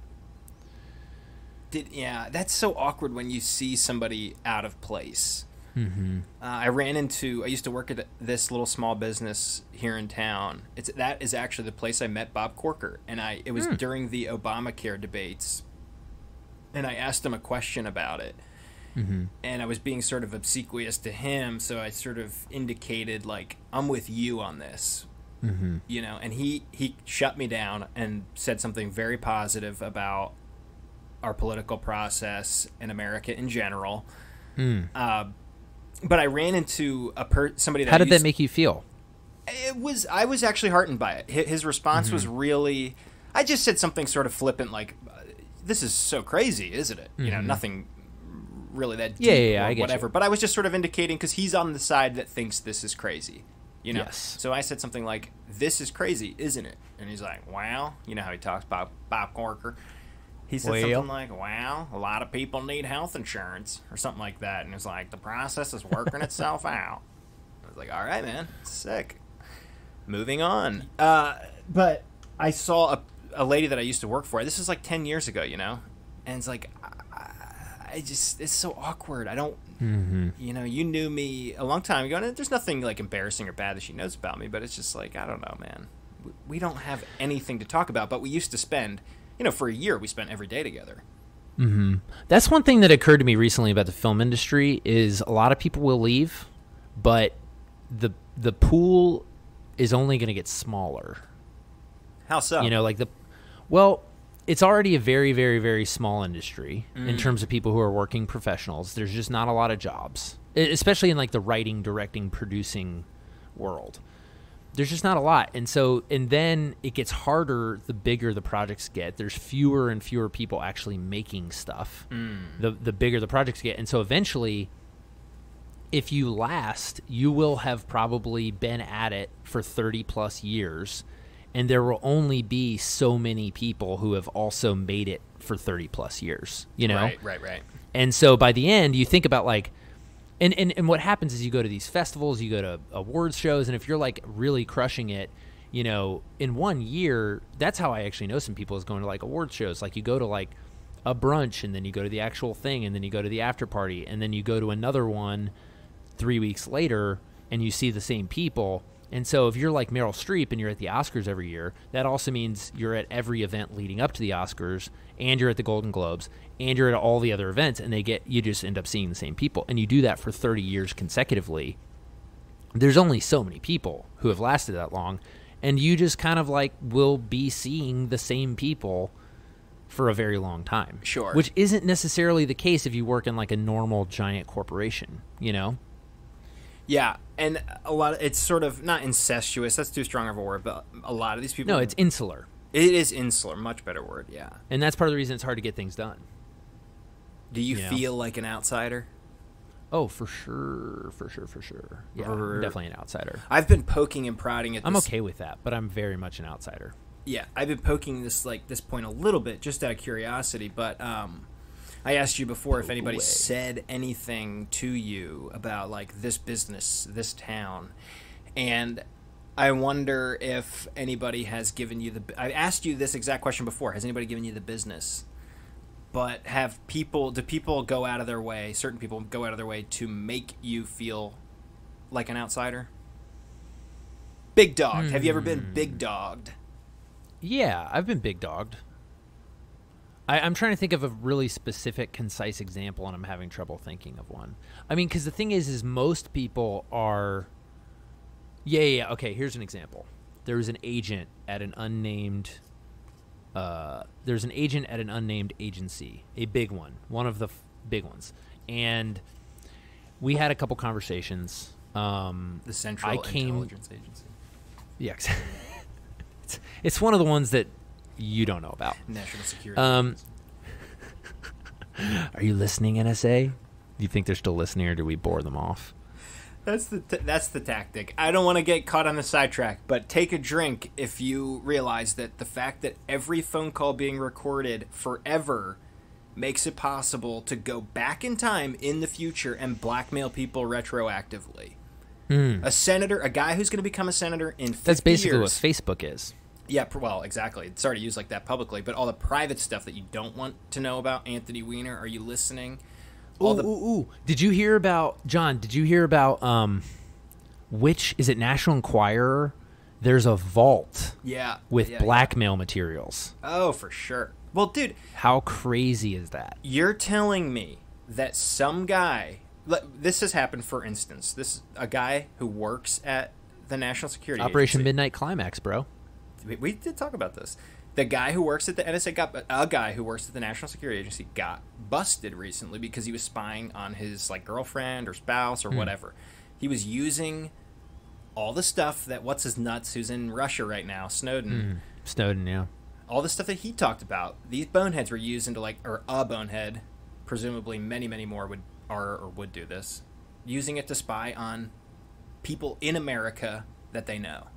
Did yeah, that's so awkward when you see somebody out of place. Mm-hmm. Uh, I ran into. I used to work at this little small business here in town. It's that is actually the place I met Bob Corker, and I. It was during the Obamacare debates, and I asked him a question about it, and I was being sort of obsequious to him, so I sort of indicated like I'm with you on this, mm-hmm. you know, and he he shut me down and said something very positive about our political process in America in general. Uh, but I ran into a per- somebody that How did that make you feel? it was I was actually heartened by it. His response was Mm-hmm. really I just said something sort of flippant like uh, this is so crazy, isn't it? You know, nothing really that deep Mm-hmm. Yeah, yeah, yeah, get you. whatever. But I was just sort of indicating cuz he's on the side that thinks this is crazy. You know. Yes. So I said something like this is crazy, isn't it? And he's like, "Wow." You know how he talks Bob Bob Corker. He said Well. something like, "Wow, a lot of people need health insurance," or something like that, and it's like the process is working itself out. I was like, "All right, man, sick." Moving on. Uh, but I saw a, a lady that I used to work for. This was like ten years ago, you know, and it's like, I, I just it's so awkward. I don't, you know, you knew me a long time ago, and there's nothing like embarrassing or bad that she knows about me, but it's just like I don't know, man. We, we don't have anything to talk about, but we used to spend, you know, for a year we spent every day together. Mm-hmm. That's one thing that occurred to me recently about the film industry is a lot of people will leave, but the the pool is only going to get smaller. How so? You know, like the well, it's already a very very very small industry in mm. terms of people who are working professionals. There's just not a lot of jobs, especially in like the writing, directing, producing world. There's just not a lot. And so and then it gets harder the bigger the projects get. There's fewer and fewer people actually making stuff. Mm. The the bigger the projects get. And so eventually if you last, you will have probably been at it for 30 plus years, and there will only be so many people who have also made it for 30 plus years, you know? right, right, right. And so by the end, you think about like, and, and, and what happens is you go to these festivals, you go to awards shows, and if you're like really crushing it, you know, in one year, that's how I actually know some people is going to like awards shows. Like you go to like a brunch, and then you go to the actual thing, and then you go to the after party, and then you go to another one three weeks later, and you see the same people. And so if you're like Meryl Streep and you're at the Oscars every year, that also means you're at every event leading up to the Oscars and you're at the Golden Globes and you're at all the other events and they get you just end up seeing the same people and you do that for 30 years consecutively. There's only so many people who have lasted that long and you just kind of like will be seeing the same people for a very long time. Sure. Which isn't necessarily the case if you work in like a normal giant corporation, you know? Yeah, and a lot. Of, it's sort of not incestuous. That's too strong of a word, but a lot of these people. No, it's insular. It is insular. Much better word. Yeah. And that's part of the reason it's hard to get things done. Do you Yeah. feel like an outsider? Oh, for sure, for sure, for sure. Yeah, Or- definitely an outsider. I've been poking and prodding at. I'm okay with that, but I'm very much an outsider. Yeah, I've been poking this like this point a little bit just out of curiosity, but um, I asked you before if anybody said anything to you about like this business, this town, and I wonder if anybody has given you the. I asked you this exact question before. Has anybody given you the business? But have people? Do people go out of their way? Certain people go out of their way to make you feel like an outsider. Big dog. Have you ever been big hmm. dogged? Yeah, I've been big dogged. I, I'm trying to think of a really specific, concise example, and I'm having trouble thinking of one. I mean, because the thing is, is most people are Yeah, yeah, yeah. Okay, here's an example. There was an agent at an unnamed. Uh, there's an agent at an unnamed agency, a big one, one of the f- big ones, and we had a couple conversations. Um, The Central I came- Intelligence Agency. yeah, it's, it's one of the ones that you don't know about. National Security. Um, Are you listening, NSA? Do you think they're still listening, or do we bore them off? That's the t- that's the tactic. I don't want to get caught on the sidetrack, but take a drink if you realize that the fact that every phone call being recorded forever makes it possible to go back in time in the future and blackmail people retroactively. Hmm. A senator, a guy who's going to become a senator in 50. That's basically years, what Facebook is. Yeah, well, exactly. It's already used like that publicly, but all the private stuff that you don't want to know about Anthony Weiner, are you listening? All Ooh, the ooh, ooh. Did you hear about Jon? Did you hear about um, which is it? National Enquirer. There's a vault yeah with yeah, yeah. blackmail materials. Oh, for sure. Well, dude, How crazy is that? You're telling me that some guy. This has happened, for instance. This a guy who works at the National Security Operation Agency. Midnight Climax, bro. We, we did talk about this. The guy who works at the NSA got a guy who works at the National Security Agency got busted recently because he was spying on his like girlfriend or spouse or hmm. whatever. He was using all the stuff that what's his nuts who's in Russia right now, Snowden hmm. Snowden, yeah. all the stuff that he talked about, these boneheads were used into like, or a bonehead, presumably many, many more would are or would do this, using it to spy on people in America that they know.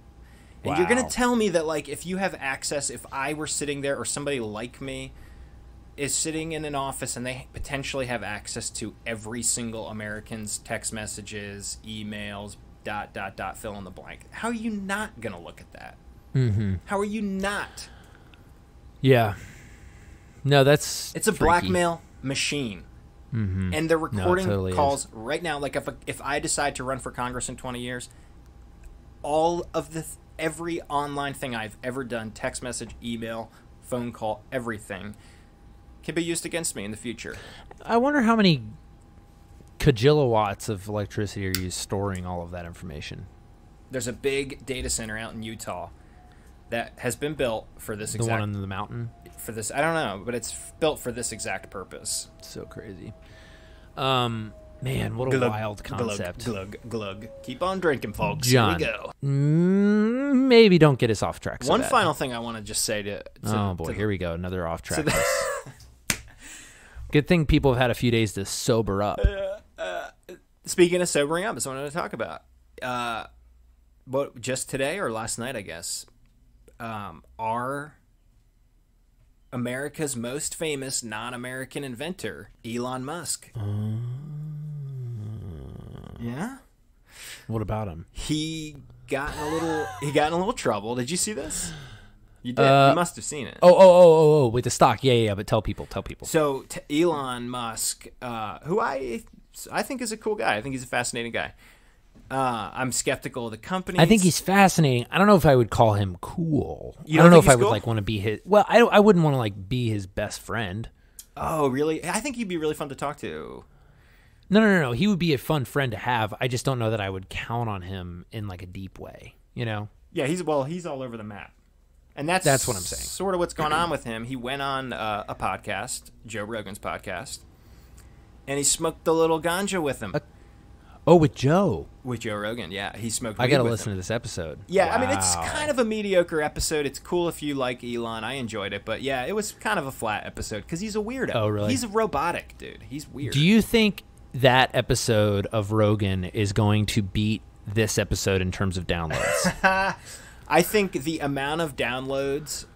And you're gonna tell me that like if you have access, if I were sitting there or somebody like me is sitting in an office and they potentially have access to every single American's text messages, emails, dot dot dot fill in the blank. How are you not gonna look at that? Mm-hmm. How are you not? Yeah. No, that's It's a freaky. blackmail machine. Mhm. And they're recording totally is. calls right now. Like if if I decide to run for Congress in 20 years, all of the every online thing I've ever done, text message, email, phone call, everything, can be used against me in the future. I wonder how many kilowatts of electricity are you storing all of that information? There's a big data center out in Utah that has been built for this The exact one on the mountain. for this. I don't know, but it's built for this exact purpose. So crazy. Um, man, what a Glug, wild concept. Glug, glug, glug. Keep on drinking, folks. Jon, Here we go. mm, maybe don't get us off track. So One bad. final thing I want to just say to, to oh boy, to- here we go, another off track. the- Good thing people have had a few days to sober up. Speaking of sobering up, that's what I wanted to talk about. Uh, what just today or last night, I guess. Um, our America's most famous non-American inventor, Elon Musk. Yeah, What about him? he got in a little. He got in a little trouble. Did you see this? You did. Uh, you must have seen it. Oh, oh, oh, oh, oh, with the stock. Yeah, yeah, yeah. But tell people, tell people. So t- Elon Musk, uh, who I I think is a cool guy. I think he's a fascinating guy. Uh, I'm skeptical of the company. I think he's fascinating. I don't know if I would call him cool. Don't I don't know if I would cool? like want to be his. Well, I I wouldn't want to like be his best friend. Oh, really? I think he'd be really fun to talk to. No, no, no, no. He would be a fun friend to have. I just don't know that I would count on him in like a deep way. You know? Yeah, he's well, he's all over the map, and that's That's what I'm saying. Sort of what's going on with him. He went on uh, a podcast, Joe Rogan's podcast, and he smoked a little ganja with him. Oh, with Joe. with Joe Rogan, yeah, he smoked. I gotta listen him. to this episode. Yeah, I mean it's kind of a mediocre episode. It's cool if you like Elon. I enjoyed it, but yeah, it was kind of a flat episode because he's a weirdo. Oh, really? He's a robotic dude. He's weird. Do you think that episode of Rogan is going to beat this episode in terms of downloads? I think the amount of downloads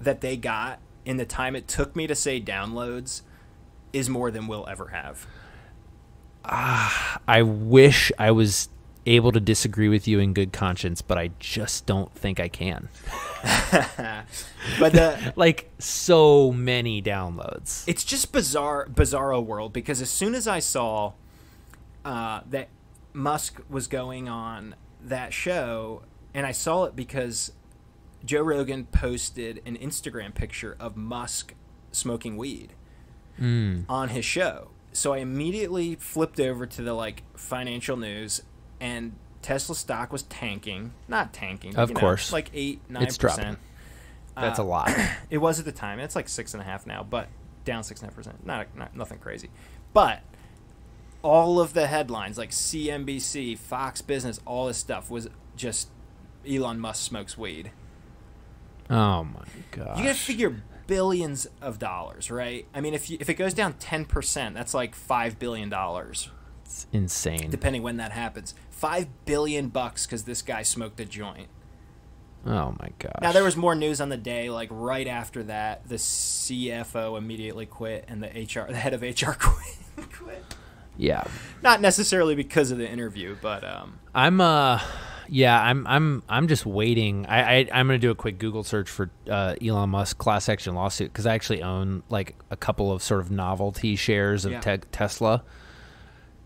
that they got in the time it took me to say downloads is more than we'll ever have. Ah, I wish I was able to disagree with you in good conscience, but I just don't think I can. But the Like so many downloads. it's just bizarre bizarro world because as soon as I saw uh, that Musk was going on that show, and I saw it because Joe Rogan posted an Instagram picture of Musk smoking weed on his show. So I immediately flipped over to the like financial news and Tesla stock was tanking, not tanking, Of you know, course. like eight, nine It's dropping. percent. That's Uh, a lot. It was at the time. It's like six and a half now, but down six and a half percent. Not, not nothing crazy, but all of the headlines like CNBC, Fox Business, all this stuff was just Elon Musk smokes weed. Oh my god. You got to figure billions of dollars, right? I mean, if you, if it goes down ten percent, that's like five billion dollars, It's insane. depending when that happens. Five billion bucks because this guy smoked a joint. oh my gosh. Now there was more news on the day. Like right after that, the CFO immediately quit, and the HR, the head of HR quit. quit. Yeah. Not necessarily because of the interview, but um, I'm uh yeah, I'm I'm I'm just waiting. I, I I'm gonna do a quick Google search for uh, Elon Musk class action lawsuit because I actually own like a couple of sort of novelty shares of Yeah. te- Tesla,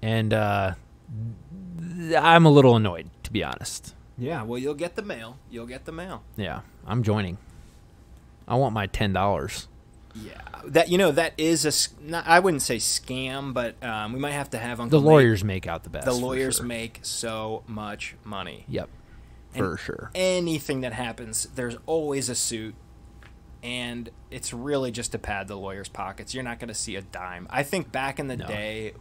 and uh, th- I'm a little annoyed to be honest. yeah. Well, you'll get the mail. You'll get the mail. Yeah, I'm joining. I want my ten dollars. Yeah, that you know that is a. s- Not, I wouldn't say scam, but um, we might have to have The Uncle Nate- lawyers make out the best. The lawyers sure. make so much money. Yep, And for sure. Anything that happens, there's always a suit, and it's really just to pad the lawyers' pockets. You're not going to see a dime. I think back in the No. day,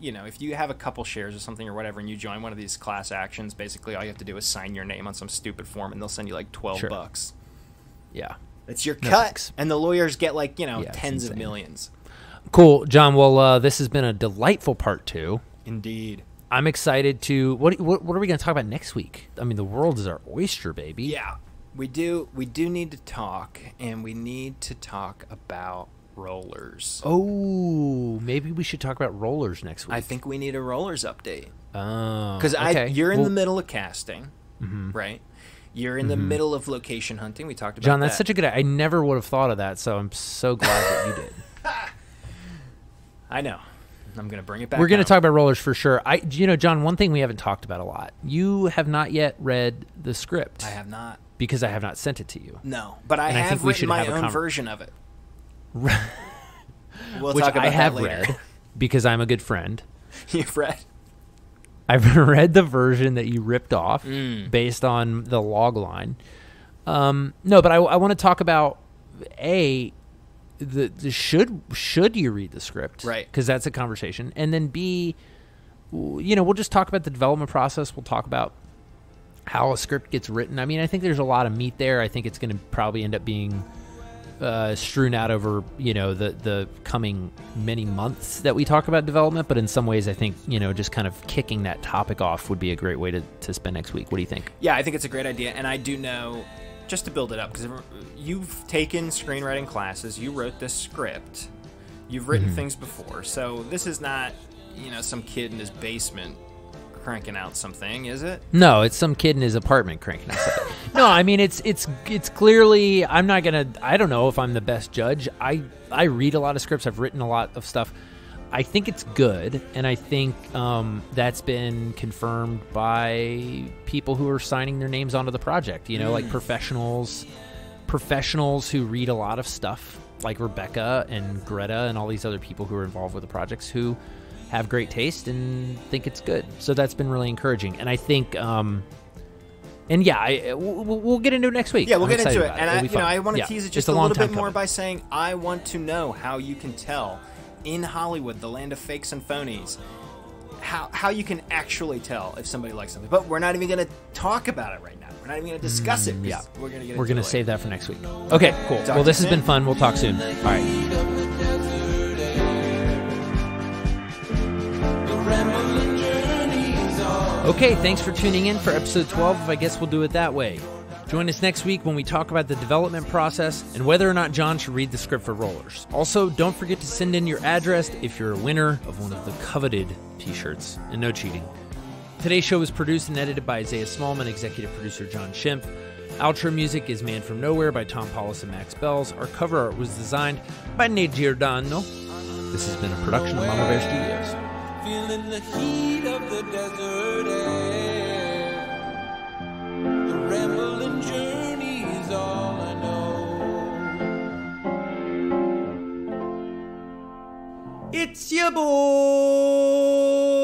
you know, if you have a couple shares or something or whatever, and you join one of these class actions, basically all you have to do is sign your name on some stupid form, and they'll send you like twelve Sure. bucks. Yeah. It's your No cut, thanks. and the lawyers get like you know Yeah, tens of millions. Cool, Jon. Well, uh, this has been a delightful part two. Indeed. I'm excited to. What what, what are we going to talk about next week? I mean, the world is our oyster, baby. Yeah, we do. We do need to talk, and we need to talk about rollers. Oh, maybe we should talk about rollers next week. I think we need a rollers update Oh, because I you're in Well, the middle of casting, mm-hmm. right? You're in the mm-hmm. middle of location hunting. We talked about Jon, that's that. such a good. I never would have thought of that, so I'm so glad that you did. I know. I'm gonna bring it back. We're going to home. talk about rollers for sure. I, you know, Jon. One thing we haven't talked about a lot. You have not yet read the script I have not. because I have not sent it to you. No, but I And I have think we written should my own conver- version of it. We'll which talk about I have read because I'm a good friend. You've read. I've read the version that you ripped off Mm. based on the log line. Um, no, but I, I want to talk about a the, the should should you read the script Right. because that's a conversation, and then b you know we'll just talk about the development process. We'll talk about how a script gets written. I mean, I think there's a lot of meat there. I think it's going to probably end up being uh, strewn out over you know the the coming many months that we talk about development. But in some ways, I think you know just kind of kicking that topic off would be a great way to, to spend next week. What do you think? Yeah, I think it's a great idea, and I do know, just to build it up, because you've taken screenwriting classes, you wrote this script, you've written Mm-hmm. things before, so this is not, you know, some kid in his basement cranking out something, is it? No, it's some kid in his apartment cranking out up. No, I mean it's it's it's clearly I'm not gonna I don't know if I'm the best judge. I I read a lot of scripts. I've written a lot of stuff. I think it's good, and I think um, that's been confirmed by people who are signing their names onto the project. You know, like professionals, professionals who read a lot of stuff, like Rebecca and Greta and all these other people who are involved with the projects who have great taste and think it's good. So that's been really encouraging, and I think. Um, and yeah, I, we'll, we'll get into it next week. Yeah, we'll I'm get into it, and I, It'll you be know. I want to Yeah, tease it just a a little time bit more coming. by saying I want to know how you can tell in Hollywood, the land of fakes and phonies. How, how you can actually tell if somebody likes something, but we're not even going to talk about it right now. We're not even going to discuss it. 'cause Mm, yeah. we're going to get. We're gonna save that for next week. Okay, cool. Talk well, this you has been fun. We'll talk soon. All right. Okay, thanks for tuning in for episode 12 of I Guess We'll Do It That Way. Join us next week when we talk about the development process and whether or not Jon should read the script for Rollers. Also, don't forget to send in your address if you're a winner of one of the coveted t shirts. And no cheating. Today's show was produced and edited by Isaiah Smallman, executive producer Jon Schimpf. Outro music is Man from Nowhere by Tom Paulus and Max Belz. Our cover art was designed by Nate Giordano. This has been a production of Mama Bear Studios. Feeling the heat of the desert air. The rambling journey is all I know. 'It's your boy.